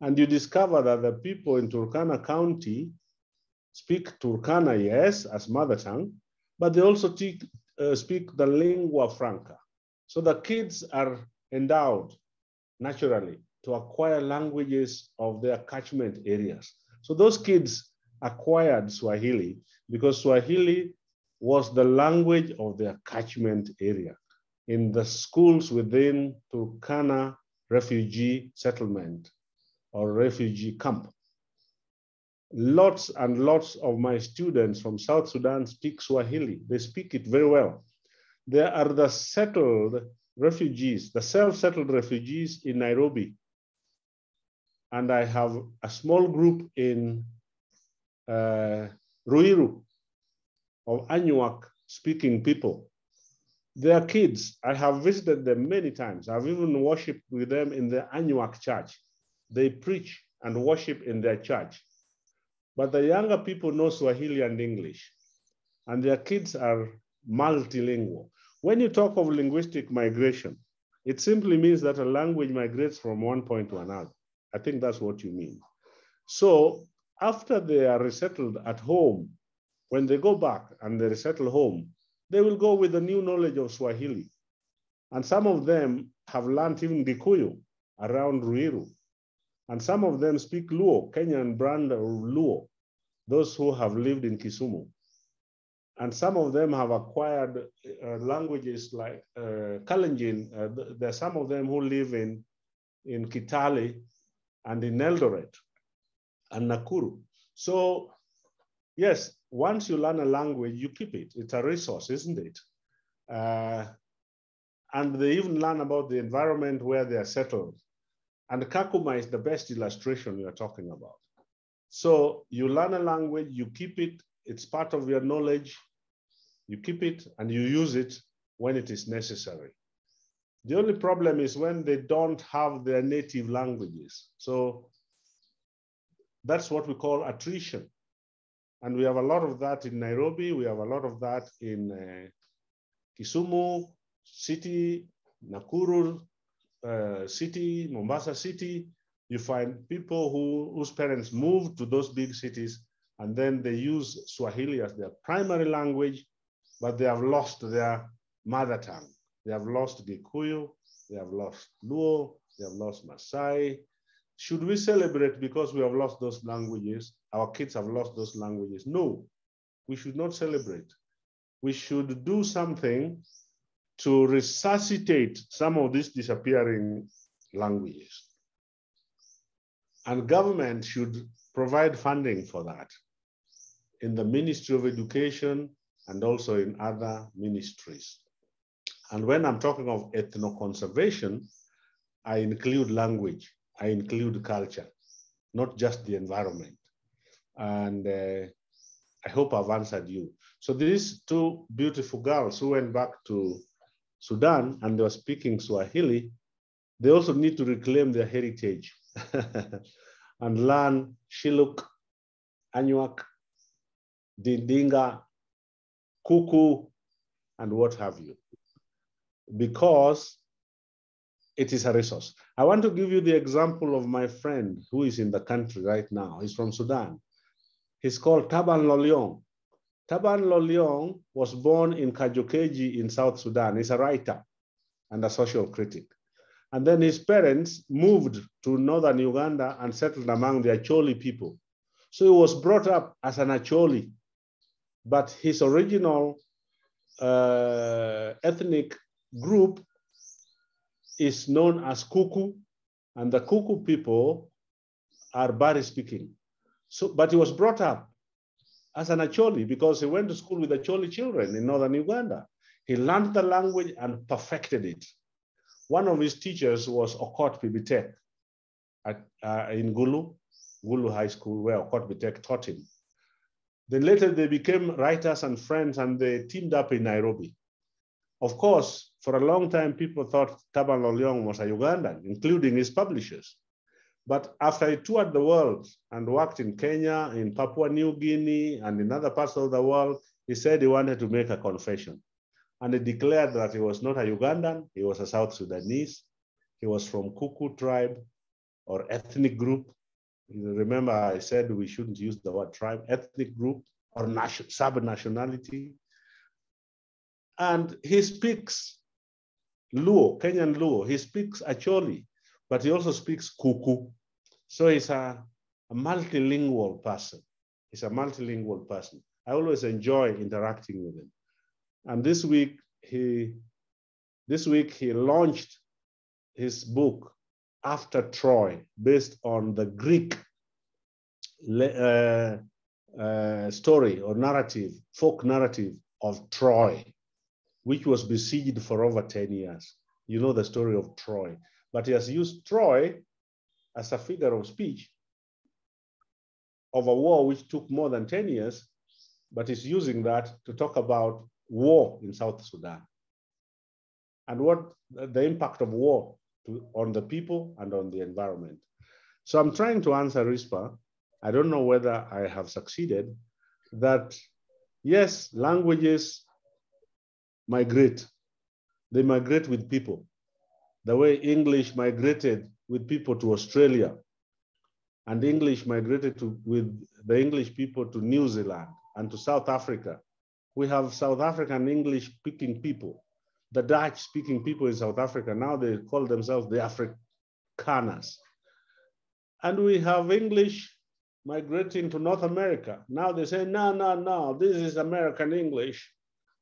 And you discover that the people in Turkana County speak Turkana, yes, as mother tongue, but they also speak, uh, speak the lingua franca. So the kids are endowed naturally to acquire languages of their catchment areas. So those kids acquired Swahili because Swahili was the language of their catchment area in the schools within Turkana refugee settlement or refugee camp. Lots and lots of my students from South Sudan speak Swahili. They speak it very well. There are the settled refugees, the self-settled refugees in Nairobi. And I have a small group in uh, Ruiru of Anuak speaking people. Their kids, I have visited them many times. I've even worshiped with them in the Anuak church. They preach and worship in their church. But the younger people know Swahili and English, and their kids are multilingual. When you talk of linguistic migration, it simply means that a language migrates from one point to another. I think that's what you mean. So after they are resettled at home, when they go back and they resettle home, they will go with the new knowledge of Swahili. And some of them have learned even Gikuyu around Ruiru. And some of them speak Luo, Kenyan brand Luo, those who have lived in Kisumu. And some of them have acquired uh, languages like uh, Kalenjin. Uh, there are some of them who live in, in Kitale and in Eldoret and Nakuru. So yes, once you learn a language, you keep it. It's a resource, isn't it? Uh, and they even learn about the environment where they are settled. And Kakuma is the best illustration you're talking about. So you learn a language, you keep it, it's part of your knowledge, you keep it and you use it when it is necessary. The only problem is when they don't have their native languages. So that's what we call attrition. And we have a lot of that in Nairobi. We have a lot of that in uh, Kisumu City, Nakuru uh, City, Mombasa City. You find people who, whose parents moved to those big cities and then they use Swahili as their primary language, but they have lost their mother tongue. They have lost Gikuyu, they have lost Luo, they have lost Masai, should we celebrate because we have lost those languages? Our kids have lost those languages? No, we should not celebrate. We should do something to resuscitate some of these disappearing languages. And government should provide funding for that in the Ministry of Education and also in other ministries. And when I'm talking of ethno-conservation, I include language I include culture, not just the environment. And uh, I hope I've answered you. So these two beautiful girls who went back to Sudan and they were speaking Swahili, they also need to reclaim their heritage *laughs* and learn Shilluk, Anuak, Didinga, Kuku, and what have you. Because it is a resource. I want to give you the example of my friend who is in the country right now. He's from Sudan. He's called Taban Lo Liyong. Taban Lo Liyong was born in Kajokeji in South Sudan. He's a writer and a social critic. And then his parents moved to northern Uganda and settled among the Acholi people. So he was brought up as an Acholi, but his original uh, ethnic group is known as Kuku, and the Kuku people are Bari speaking. So, but he was brought up as an Acholi because he went to school with Acholi children in northern Uganda. He learned the language and perfected it. One of his teachers was Okot p'Bitek at, uh, in Gulu, Gulu High School, where Okot p'Bitek taught him. Then later they became writers and friends and they teamed up in Nairobi. Of course, for a long time, people thought Taban Lo Liyong was a Ugandan, including his publishers. But after he toured the world and worked in Kenya, in Papua New Guinea, and in other parts of the world, he said he wanted to make a confession. And he declared that he was not a Ugandan, he was a South Sudanese. He was from Kuku tribe or ethnic group. Remember, I said we shouldn't use the word tribe, ethnic group or sub-nationality. And he speaks Luo, Kenyan Luo. He speaks Acholi, but he also speaks Kuku. So he's a, a multilingual person. He's a multilingual person. I always enjoy interacting with him. And this week he, this week he launched his book after Troy, based on the Greek uh, uh, story or narrative, folk narrative of Troy which was besieged for over 10 years. You know the story of Troy. But he has used Troy as a figure of speech of a war which took more than 10 years, but he's using that to talk about war in South Sudan and what the impact of war to, on the people and on the environment. So I'm trying to answer Rispa. I don't know whether I have succeeded that yes, languages migrate they migrate with people. The way English migrated with people to Australia, and English migrated to, with the English people to New Zealand and to South Africa. We have South African English speaking people. The Dutch speaking people in South Africa, now they call themselves the Afrikaners. And we have English migrating to North America. Now they say, no, no, no, this is American English.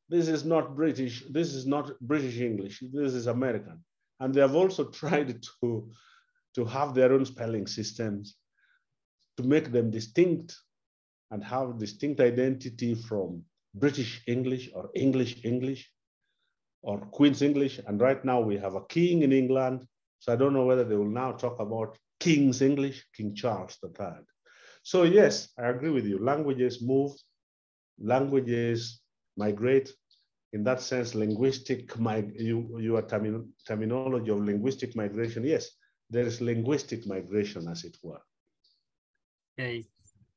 This is not British. This is not British English. This is American. And they have also *laughs* tried to, to have their own spelling systems to make them distinct and have distinct identity from British English or English English or Queen's English. And right now we have a king in England. So I don't know whether they will now talk about King's English, King Charles III. So yes, I agree with you. Languages move, languages migrate. In that sense, linguistic, you, your termin terminology of linguistic migration, yes, there is linguistic migration as it were. Okay,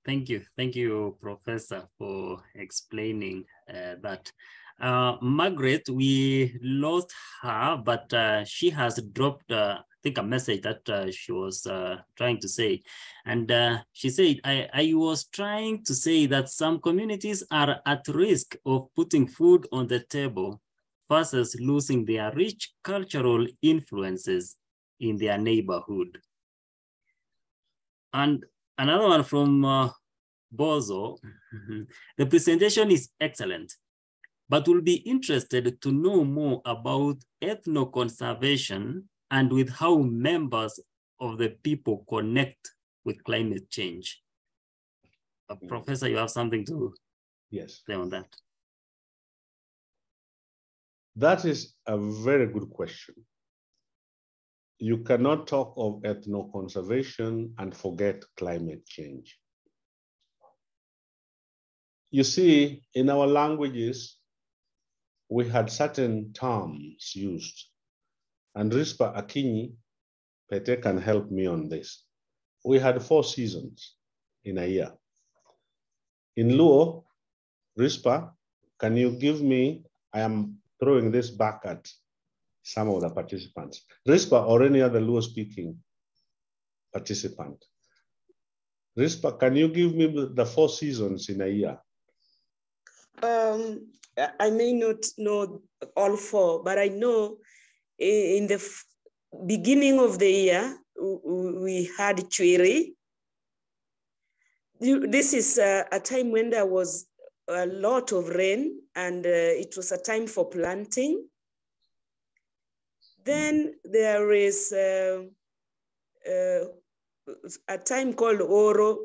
thank you. Thank you, Professor, for explaining uh, that. Uh, Margaret, we lost her, but uh, she has dropped, uh, think, a message that uh, she was uh, trying to say. And she said, I, I was trying to say that some communities are at risk of putting food on the table versus losing their rich cultural influences in their neighborhood. And another one from uh, Bozo. *laughs* the presentation is excellent, but we'll be interested to know more about ethno-conservation and with how members of the people connect with climate change. Uh, Professor, you have something to yes. say on that? That is a very good question you cannot talk of ethno-conservation and forget climate change. You see, in our languages, we had certain terms used. And Rispa Akinyi, Pete can help me on this. We had four seasons in a year. In Luo, Rispa, can you give me, I am throwing this back at some of the participants. RISPA or any other Luo speaking participant. RISPA, can you give me the four seasons in a year? Um, I may not know all four, but I know in the beginning of the year, we had Chwiri. This is a, time when there was a lot of rain and uh, it was a time for planting. Then there is uh, uh, a time called Oro,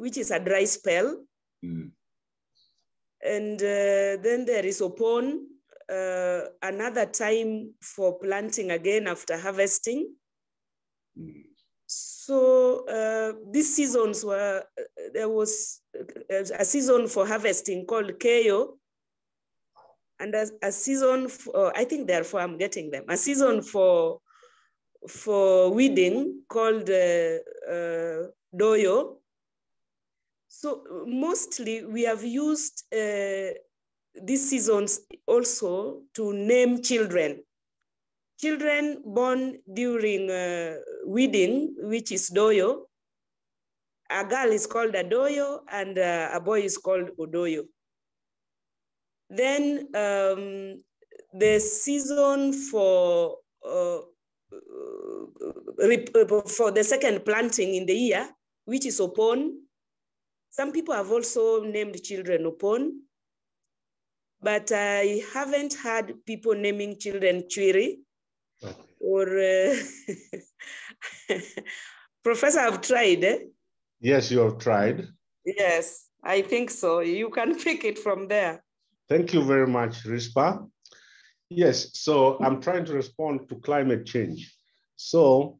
which is a dry spell. Mm. And uh, then there is Opon, uh, another time for planting again after harvesting. Mm. So uh, these seasons were, there was a season for harvesting called Keyo, and a, a season for, I think therefore I'm getting them, a season for, for weeding called uh, uh, Doyo. So mostly we have used uh, these seasons also to name children. Children born during uh, weeding, which is Doyo, a girl is called Adoyo and uh, a boy is called Odoyo. Then um, the season for uh, uh, for the second planting in the year, which is Opon. Some people have also named children Opon, but I haven't had people naming children Chwiri okay. or uh, *laughs* Professor, I've tried. Eh? Yes, you have tried. Yes, I think so. You can pick it from there. Thank you very much, Rispa. Yes, so I'm trying to respond to climate change. So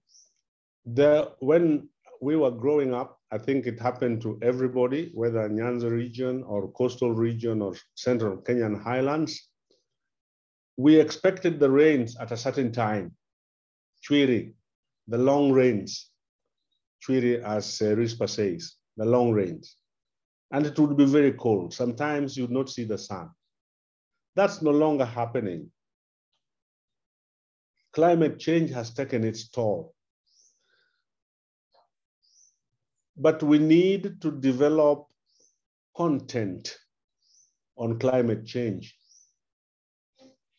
the, when we were growing up, I think it happened to everybody, whether Nyanza region or coastal region or central Kenyan highlands. We expected the rains at a certain time, Chwiri, the long rains, Chwiri as uh, Rispa says, the long rains. And it would be very cold. Sometimes you'd not see the sun. That's no longer happening. climate change has taken its toll. But we need to develop content on climate change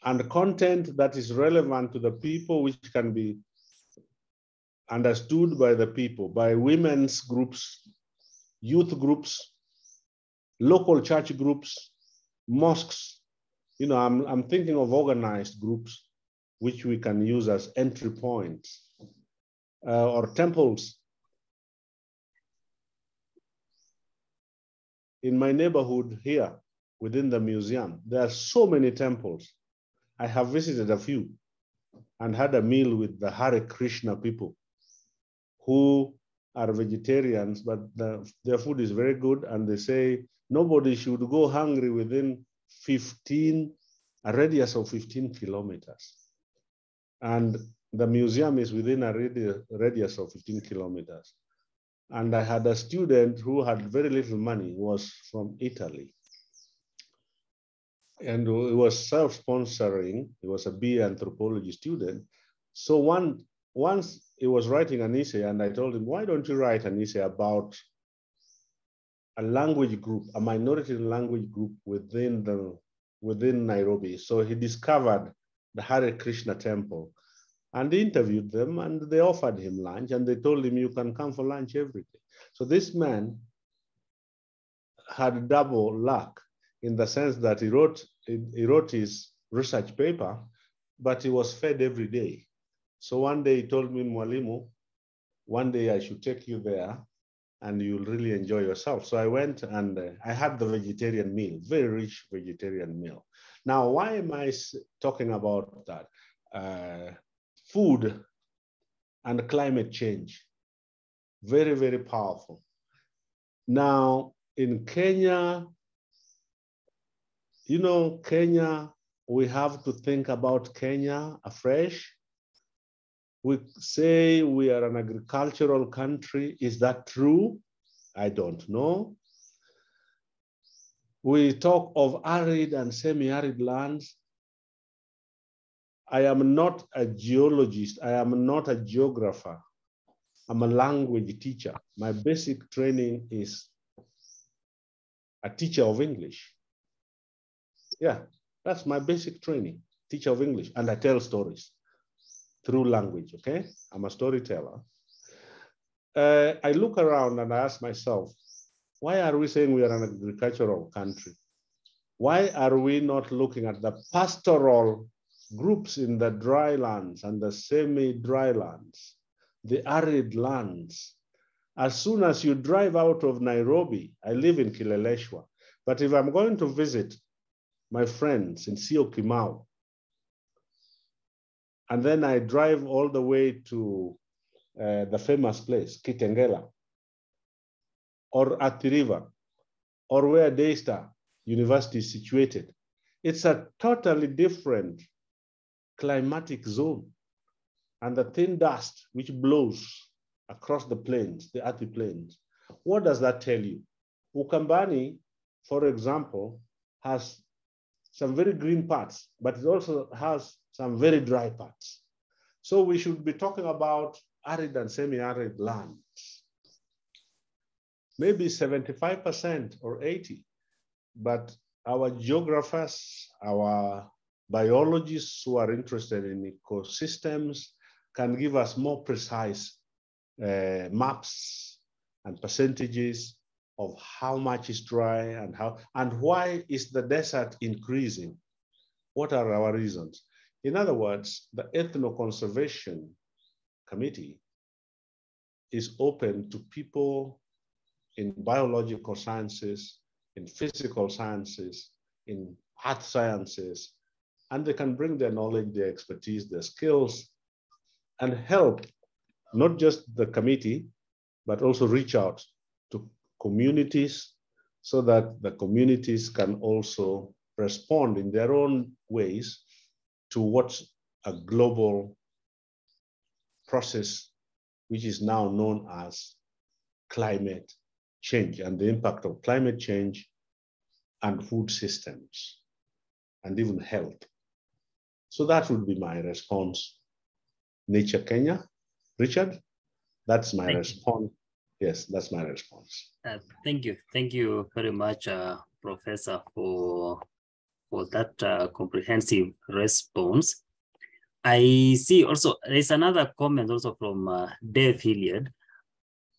and content that is relevant to the people, which can be understood by the people, by women's groups, youth groups, local church groups, mosques. You know, I'm, I'm thinking of organized groups which we can use as entry points uh, or temples. In my neighborhood here, within the museum, there are so many temples. I have visited a few and had a meal with the Hare Krishna people who are vegetarians, but the, their food is very good. And they say nobody should go hungry within 15, a radius of 15 kilometers. And the museum is within a radius of 15 kilometers. And I had a student who had very little money, was from Italy. And he was self-sponsoring. He was a BA anthropology student. So one, once he was writing an essay and I told him, why don't you write an essay about a language group, a minority language group within the within Nairobi. So he discovered the Hare Krishna temple and he interviewed them and they offered him lunch and they told him you can come for lunch every day. So this man had double luck in the sense that he wrote, he wrote his research paper, but he was fed every day. So one day he told me, Mwalimu, one day I should take you there and you'll really enjoy yourself. So I went and uh, I had the vegetarian meal, very rich vegetarian meal. Now, why am I talking about that? Uh, food and climate change, very, very powerful. Now, in Kenya, you know, Kenya, we have to think about Kenya afresh we say we are an agricultural country. Is that true? I don't know. We talk of arid and semi-arid lands. I am not a geologist. I am not a geographer. I'm a language teacher. My basic training is a teacher of English. Yeah, that's my basic training, teacher of English, and I tell stories through language, okay? I'm a storyteller. Uh, I look around and I ask myself, why are we saying we are an agricultural country? Why are we not looking at the pastoral groups in the dry lands and the semi-dry lands, the arid lands? As soon as you drive out of Nairobi, I live in Kileleshwa, but if I'm going to visit my friends in Syokimau, and then I drive all the way to uh, the famous place, Kitengela, or Athi River, or where Daystar University is situated. It's a totally different climatic zone. And the thin dust which blows across the plains, the Athi plains, what does that tell you? Ukambani, for example, has some very green parts, but it also has some very dry parts. So we should be talking about arid and semi-arid lands. Maybe 75% or 80, but our geographers, our biologists who are interested in ecosystems can give us more precise uh, maps and percentages of how much is dry and how and why is the desert increasing? What are our reasons? In other words, the Ethno-Conservation Committee is open to people in biological sciences, in physical sciences, in earth sciences, and they can bring their knowledge, their expertise, their skills, and help not just the committee, but also reach out to communities so that the communities can also respond in their own ways to what's a global process, which is now known as climate change and the impact of climate change and food systems and even health. So that would be my response Nature Kenya. Richard, that's my Thank you. response. Yes, that's my response. Uh, thank you. Thank you very much, uh, Professor, for, for that uh, comprehensive response. I see also, there's another comment also from uh, Dave Hilliard.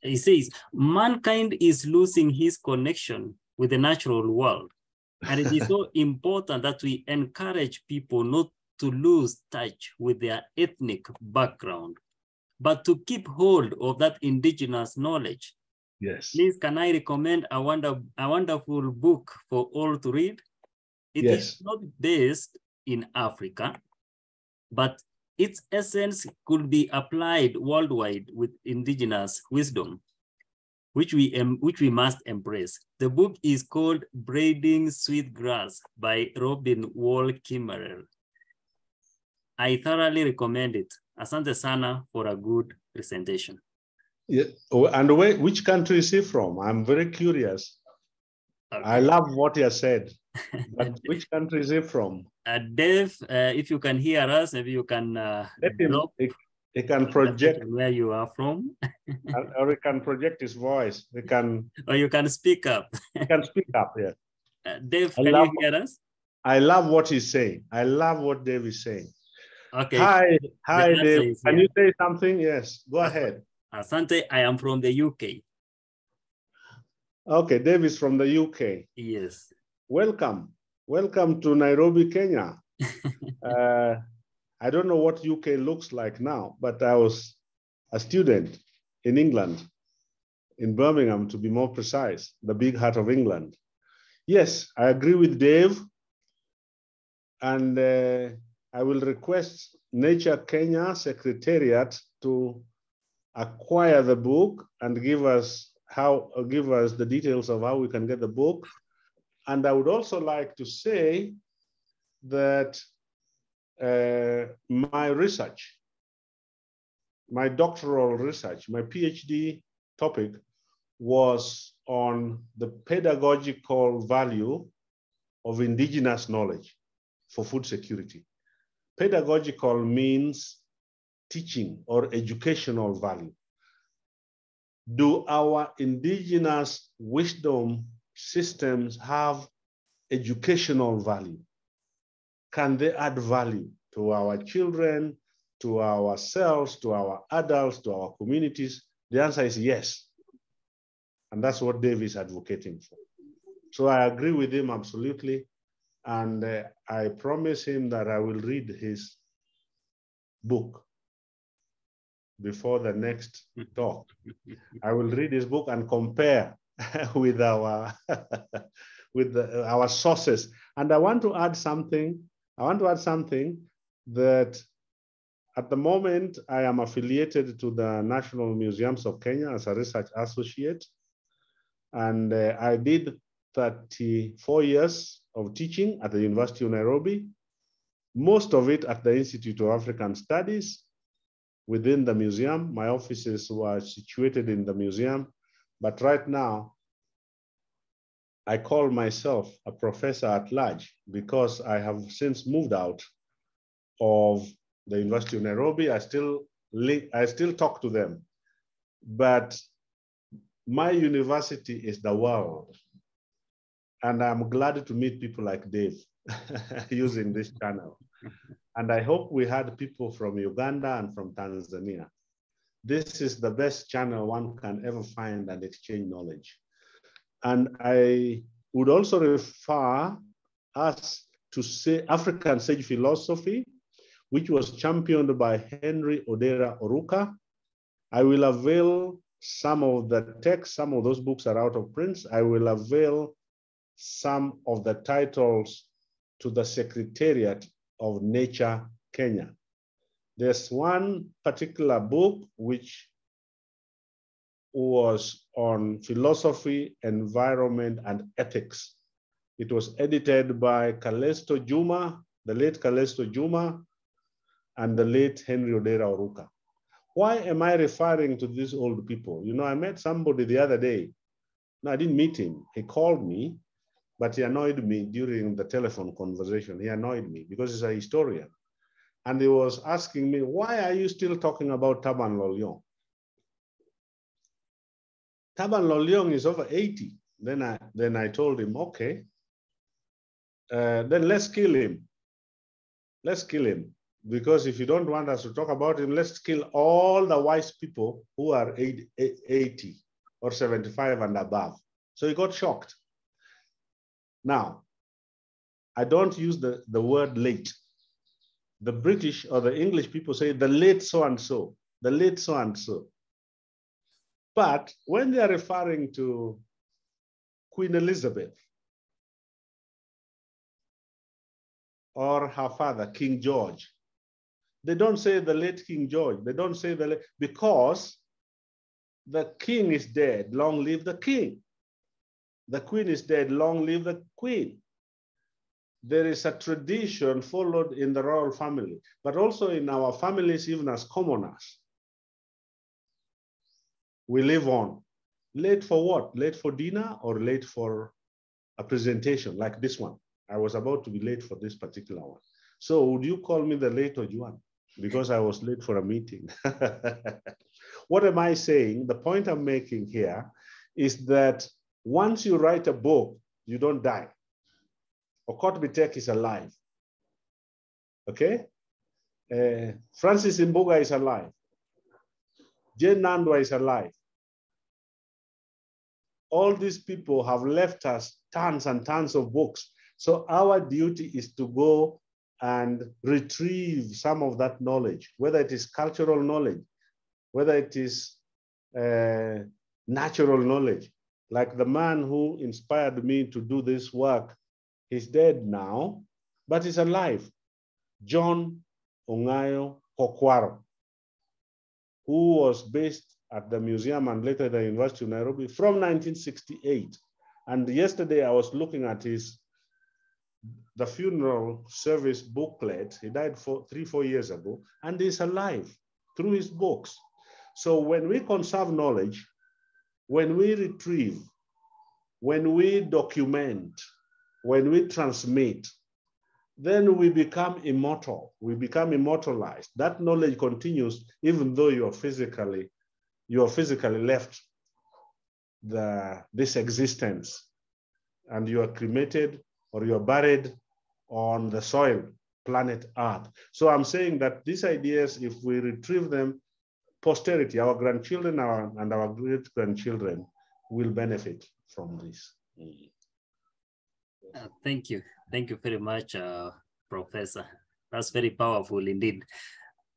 He says, mankind is losing his connection with the natural world. And it is so *laughs* important that we encourage people not to lose touch with their ethnic background, but to keep hold of that indigenous knowledge. Yes. Please, can I recommend a, wonder, a wonderful book for all to read? It is Yes. not based in Africa, but its essence could be applied worldwide with indigenous wisdom, which we, em- which we must embrace. The book is called Braiding Sweetgrass by Robin Wall Kimmerer. I thoroughly recommend it. Asante sana for a good presentation. Yeah. Oh, And where, which country is he from? I'm very curious. I love what he has said. *laughs* But which country is he from? Uh, Dave, uh, if you can hear us, maybe you can uh, Let him, he, he can project, where you are from, *laughs* or- or he can project his voice. He can, or you can speak up. he can speak up here. *laughs* Uh, Dave, I can love- you hear us? I love what he's saying. I love what Dave is saying. Okay. Hi, hi, Dave. Can you say something? Yes, go ahead. Asante, I am from the UK. Okay, Dave is from the UK. Yes. Welcome. Welcome to Nairobi, Kenya. *laughs* Uh, I don't know what UK looks like now, but I was a student in England, in Birmingham, to be more precise, the big heart of England. Yes, I agree with Dave. And uh, I will request Nature Kenya Secretariat to acquire the book and give us how give us the details of how we can get the book. And I would also like to say that uh, my research, my doctoral research, my PhD topic was on the pedagogical value of indigenous knowledge for food security. Pedagogical means teaching or educational value. Do our indigenous wisdom systems have educational value? Can they add value to our children, to ourselves, to our adults, to our communities? The answer is yes. And that's what Dave is advocating for. So I agree with him absolutely. And uh, I promise him that I will read his book before the next talk. *laughs* I will read his book and compare *laughs* with our *laughs* with the, our sources. And I want to add something. I want to add something that at the moment I am affiliated to the National Museums of Kenya as a research associate. And uh, I did 34 years of teaching at the University of Nairobi, most of it at the Institute of African Studies within the museum. My offices were situated in the museum, but right now I call myself a professor at large because I have since moved out of the University of Nairobi. I still, I still talk to them, but my university is the world. And I'm glad to meet people like Dave *laughs* using this channel. And I hope we had people from Uganda and from Tanzania. This is the best channel one can ever find and exchange knowledge. And I would also refer us to say African sage philosophy, which was championed by Henry Odera Oruka. I will avail some of the text, some of those books are out of print. I will avail some of the titles to the Secretariat of Nature Kenya. There's one particular book which was on philosophy, environment, and ethics. It was edited by Calestous Juma, the late Calestous Juma, and the late Henry Odera Oruka. Why am I referring to these old people? You know, I met somebody the other day. No, I didn't meet him. He called me, but he annoyed me during the telephone conversation. He annoyed me because he's a historian. and he was asking me, why are you still talking about Taban Lo Liyong? Taban Lo Liyong is over 80. Then I, then I told him, okay, uh, then let's kill him. Let's kill him. Because if you don't want us to talk about him, let's kill all the wise people who are 80 or 75 and above. So he got shocked. Now, I don't use the, the word late. The British or the English people say the late so and so, the late so and so. But when they are referring to Queen Elizabeth or her father, King George, they don't say the late King George. They don't say the late, because the king is dead, long live the king. The queen is dead, long live the queen. There is a tradition followed in the royal family, but also in our families, even as commoners. We live on. Late for what? Late for dinner or late for a presentation like this one? I was about to be late for this particular one. So would you call me the late Ojwang? Because I was late for a meeting. *laughs* what am I saying? The point I'm making here is that once you write a book, you don't die. Okot p'Bitek is alive. Okay? Uh, Francis Imbuga is alive. Jane Nandwa is alive. All these people have left us tons and tons of books. So our duty is to go and retrieve some of that knowledge, whether it is cultural knowledge, whether it is uh, natural knowledge. Like the man who inspired me to do this work, he's dead now, but he's alive. John Ongayo Kokwaro, who was based at the museum and later the University of Nairobi from 1968. And yesterday I was looking at his the funeral service booklet. He died for three, four years ago, and he's alive through his books. So when we conserve knowledge, when we retrieve, when we document, when we transmit, then we become immortal. We become immortalized. That knowledge continues even though you are physically, you are physically left the, this existence and you are cremated or you are buried on the soil, planet Earth. So I'm saying that these ideas, if we retrieve them, posterity, our grandchildren our, and our great grandchildren will benefit from this. Uh, thank you. Thank you very much, uh, Professor. That's very powerful indeed.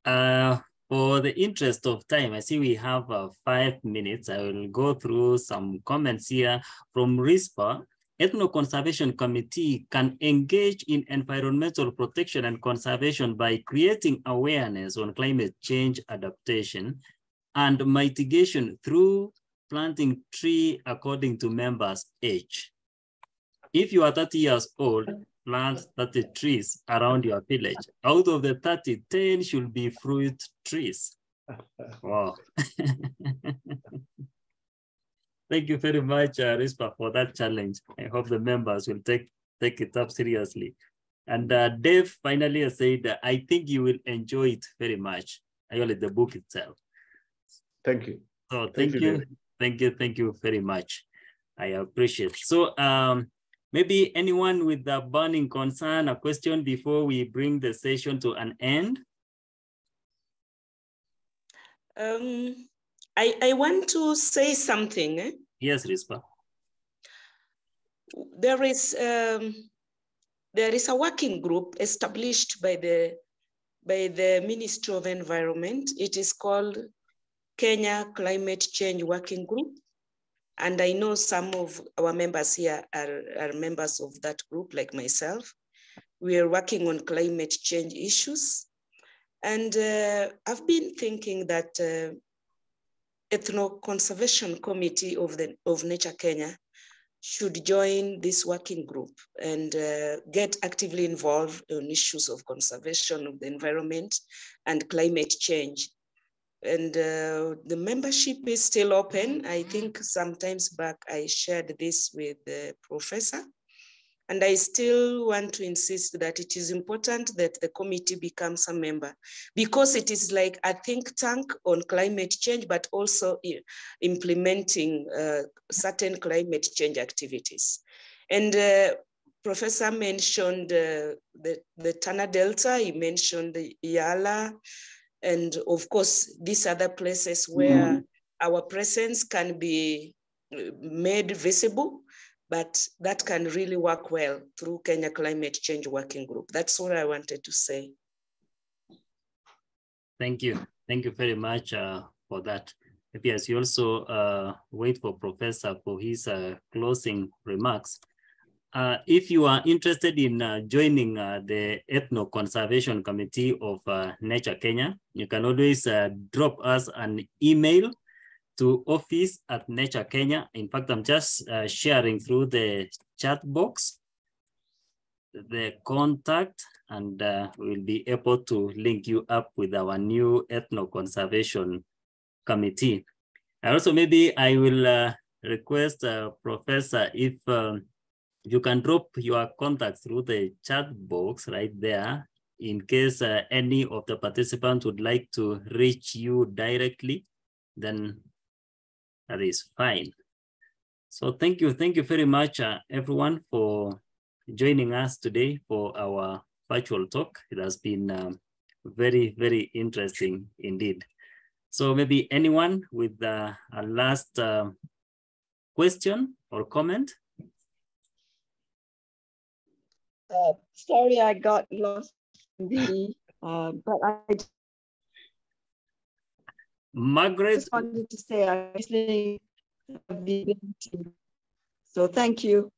Uh, for the interest of time, I see we have uh, five minutes. I will go through some comments here from RISPA. Ethno-Conservation Committee can engage in environmental protection and conservation by creating awareness on climate change adaptation and mitigation through planting tree according to members' age. If you are 30 years old, plant 30 trees around your village. Out of the 30, 10 should be fruit trees. Wow. *laughs* Thank you very much, uh, Rispa, for that challenge. I hope the members will take, take it up seriously. And uh, Dave finally said, I think you will enjoy it very much, actually the book itself. Thank you. So thank, thank you, you thank you, thank you very much. I appreciate. So um, maybe anyone with a burning concern, a question before we bring the session to an end? Um, I, I want to say something. Eh? Yes, Rispa. There is um, there is a working group established by the by the Ministry of Environment. It is called Kenya Climate Change Working Group. And I know some of our members here are, are members of that group, like myself. We are working on climate change issues. And uh, I've been thinking that uh, Ethno Conservation Committee of, the, of Nature Kenya should join this working group and uh, get actively involved on issues of conservation of the environment and climate change. And uh, the membership is still open. I think sometimes back I shared this with the professor. And I still want to insist that it is important that the committee becomes a member. Because it is like a think tank on climate change, but also implementing uh, certain climate change activities. And uh, Professor mentioned uh, the, the Tana Delta, he mentioned the Yala, and of course, these other places where mm. our presence can be uh, made visible, but that can really work well through Kenya Climate Change Working Group. That's what I wanted to say. Thank you. Thank you very much uh, for that. Yes, you also uh, wait for Professor for his uh, closing remarks. Uh, if you are interested in uh, joining uh, the Ethno Conservation Committee of uh, Nature Kenya, you can always uh, drop us an email to office at Nature Kenya. In fact, I'm just uh, sharing through the chat box the contact and we'll be able to link you up with our new Ethno Conservation Committee. And also maybe I will request Professor if um, you can drop your contact through the chat box right there in case uh, any of the participants would like to reach you directly, then that is fine. So thank you. Thank you very much, uh, everyone, for joining us today for our virtual talk. It has been um, very, very interesting indeed. So maybe anyone with uh, a last uh, question or comment? Uh, sorry, I got lost the, uh, but I Margaret. I just wanted to say I have. So thank you.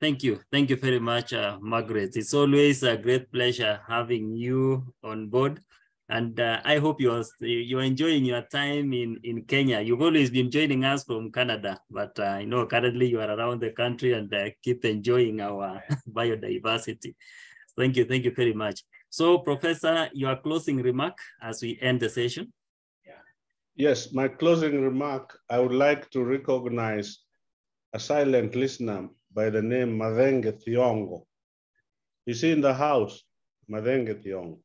Thank you. Thank you very much, uh, Margaret. It's always a great pleasure having you on board. And uh, I hope you're, you're enjoying your time in, in Kenya. You've always been joining us from Canada, but uh, I know currently you are around the country and uh, keep enjoying our *laughs* biodiversity. Thank you. Thank you very much. So Professor, your closing remark as we end the session. Yes, my closing remark, I would like to recognize a silent listener by the name Madenge Thiongo. Is he in the house? Madenge Thiongo.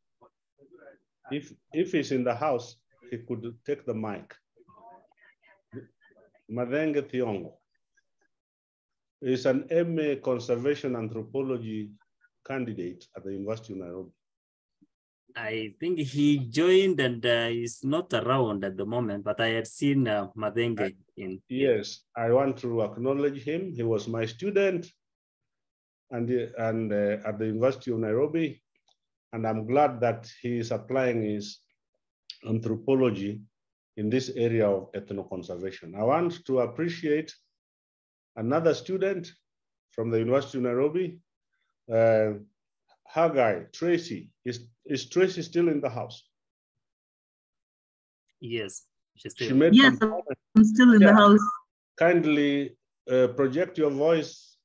If, if he's in the house, he could take the mic. Madenge Thiongo is an MA Conservation Anthropology candidate at the University of Nairobi. I think he joined and uh, is not around at the moment, but I had seen uh, Madenge in. Yes, I want to acknowledge him. He was my student and, and uh, at the University of Nairobi. And I'm glad that he is applying his anthropology in this area of ethnoconservation. I want to appreciate another student from the University of Nairobi, uh, Haggai, Tracy. Is, is Tracy still in the house? Yes, she's She still. made Yes, I'm still in Yeah. the house. kindly uh, project your voice.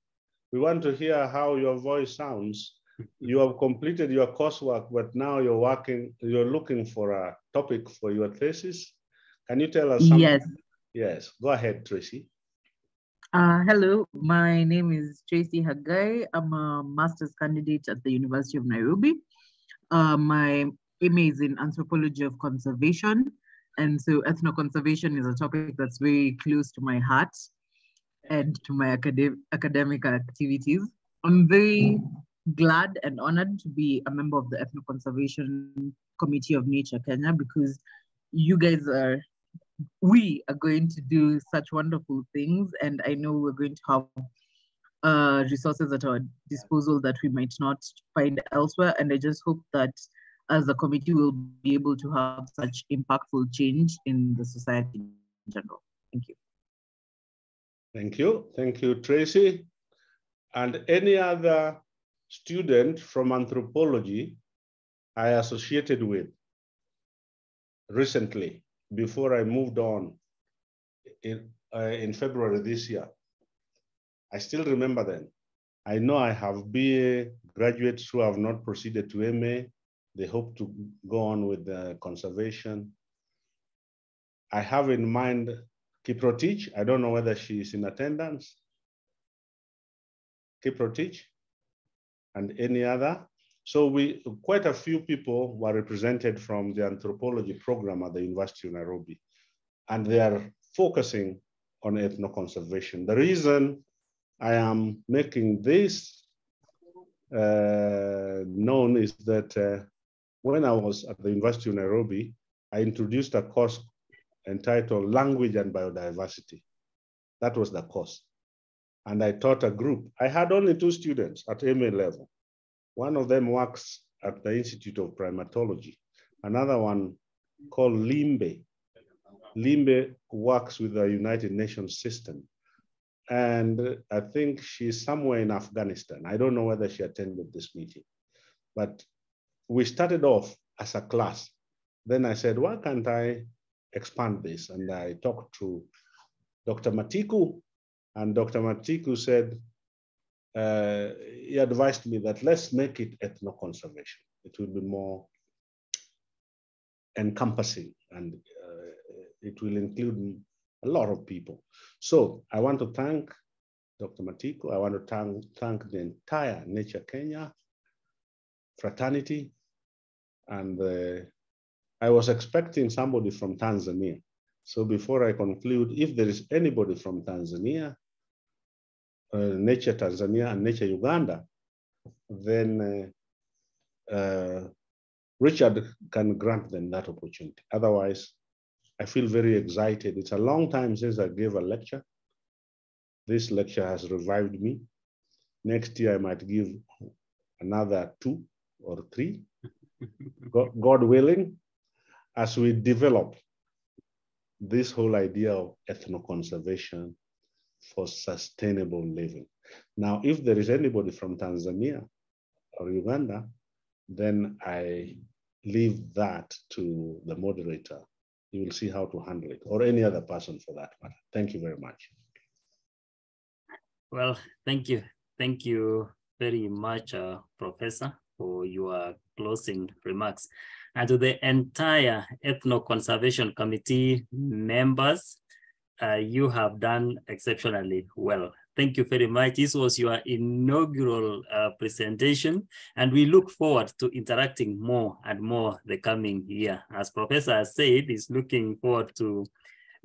We want to hear how your voice sounds. *laughs* You have completed your coursework, but now you're working, you're looking for a topic for your thesis. Can you tell us something? Yes. Yes, go ahead, Tracy. Uh, hello, my name is Tracy Hagai. I'm a master's candidate at the University of Nairobi. Uh, my MA is in anthropology of conservation. And so ethnoconservation is a topic that's very close to my heart and to my academic academic activities. I'm very glad and honored to be a member of the Ethnoconservation Committee of Nature Kenya because you guys are we are going to do such wonderful things and i know we're going to have uh, resources at our disposal that we might not find elsewhere and i just hope that as a committee we'll be able to have such impactful change in the society in general thank you Thank you. Thank you, Tracy. And any other student from anthropology I associated with recently before I moved on in, uh, in February this year. I still remember them. I know I have BA graduates who have not proceeded to MA. They hope to go on with the conservation. I have in mind Kiprotich. I don't know whether she is in attendance. Kiprotich, and any other. So we, quite a few people were represented from the anthropology program at the University of Nairobi, and they are focusing on ethnoconservation. The reason I am making this uh, known is that uh, when I was at the University of Nairobi, I introduced a course entitled Language and Biodiversity. That was the course. And I taught a group. I had only two students at MA level. One of them works at the Institute of Primatology. Another one called Limbe. Limbe works with the United Nations system. And I think she's somewhere in Afghanistan. I don't know whether she attended this meeting. But we started off as a class. Then I said, why can't I expand this? And I talked to Dr. Matiku, and Dr. Matiku said, uh, he advised me that let's make it ethno-conservation. It will be more encompassing and uh, it will include a lot of people. So I want to thank Dr. Matiku. I want to thank, thank the entire Nature Kenya fraternity. And uh, I was expecting somebody from Tanzania. So before I conclude, if there is anybody from Tanzania, Nature Tanzania and Nature Uganda, then uh, uh, Richard can grant them that opportunity. Otherwise, I feel very excited. It's a long time since I gave a lecture. This lecture has revived me. Next year, I might give another two or three, *laughs* God willing, as we develop this whole idea of ethno-conservation for sustainable living. Now, if there is anybody from Tanzania or Uganda, then I leave that to the moderator. You will see how to handle it, or any other person for that matter. Thank you very much. Well, thank you. Thank you very much, uh, Professor, for your closing remarks. And to the entire Ethno Conservation Committee members, uh, you have done exceptionally well. Thank you very much. This was your inaugural uh, presentation, and we look forward to interacting more and more the coming year. As Professor said, he's looking forward to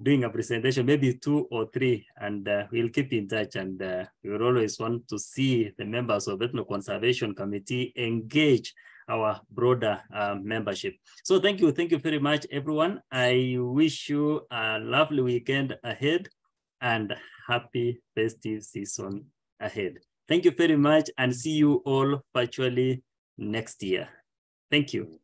doing a presentation, maybe two or three, and uh, we'll keep in touch. And uh, we will always want to see the members of Ethno Conservation Committee engage our broader uh, membership. So thank you. Thank you very much, everyone. I wish you a lovely weekend ahead and happy festive season ahead. Thank you very much and see you all virtually next year. Thank you.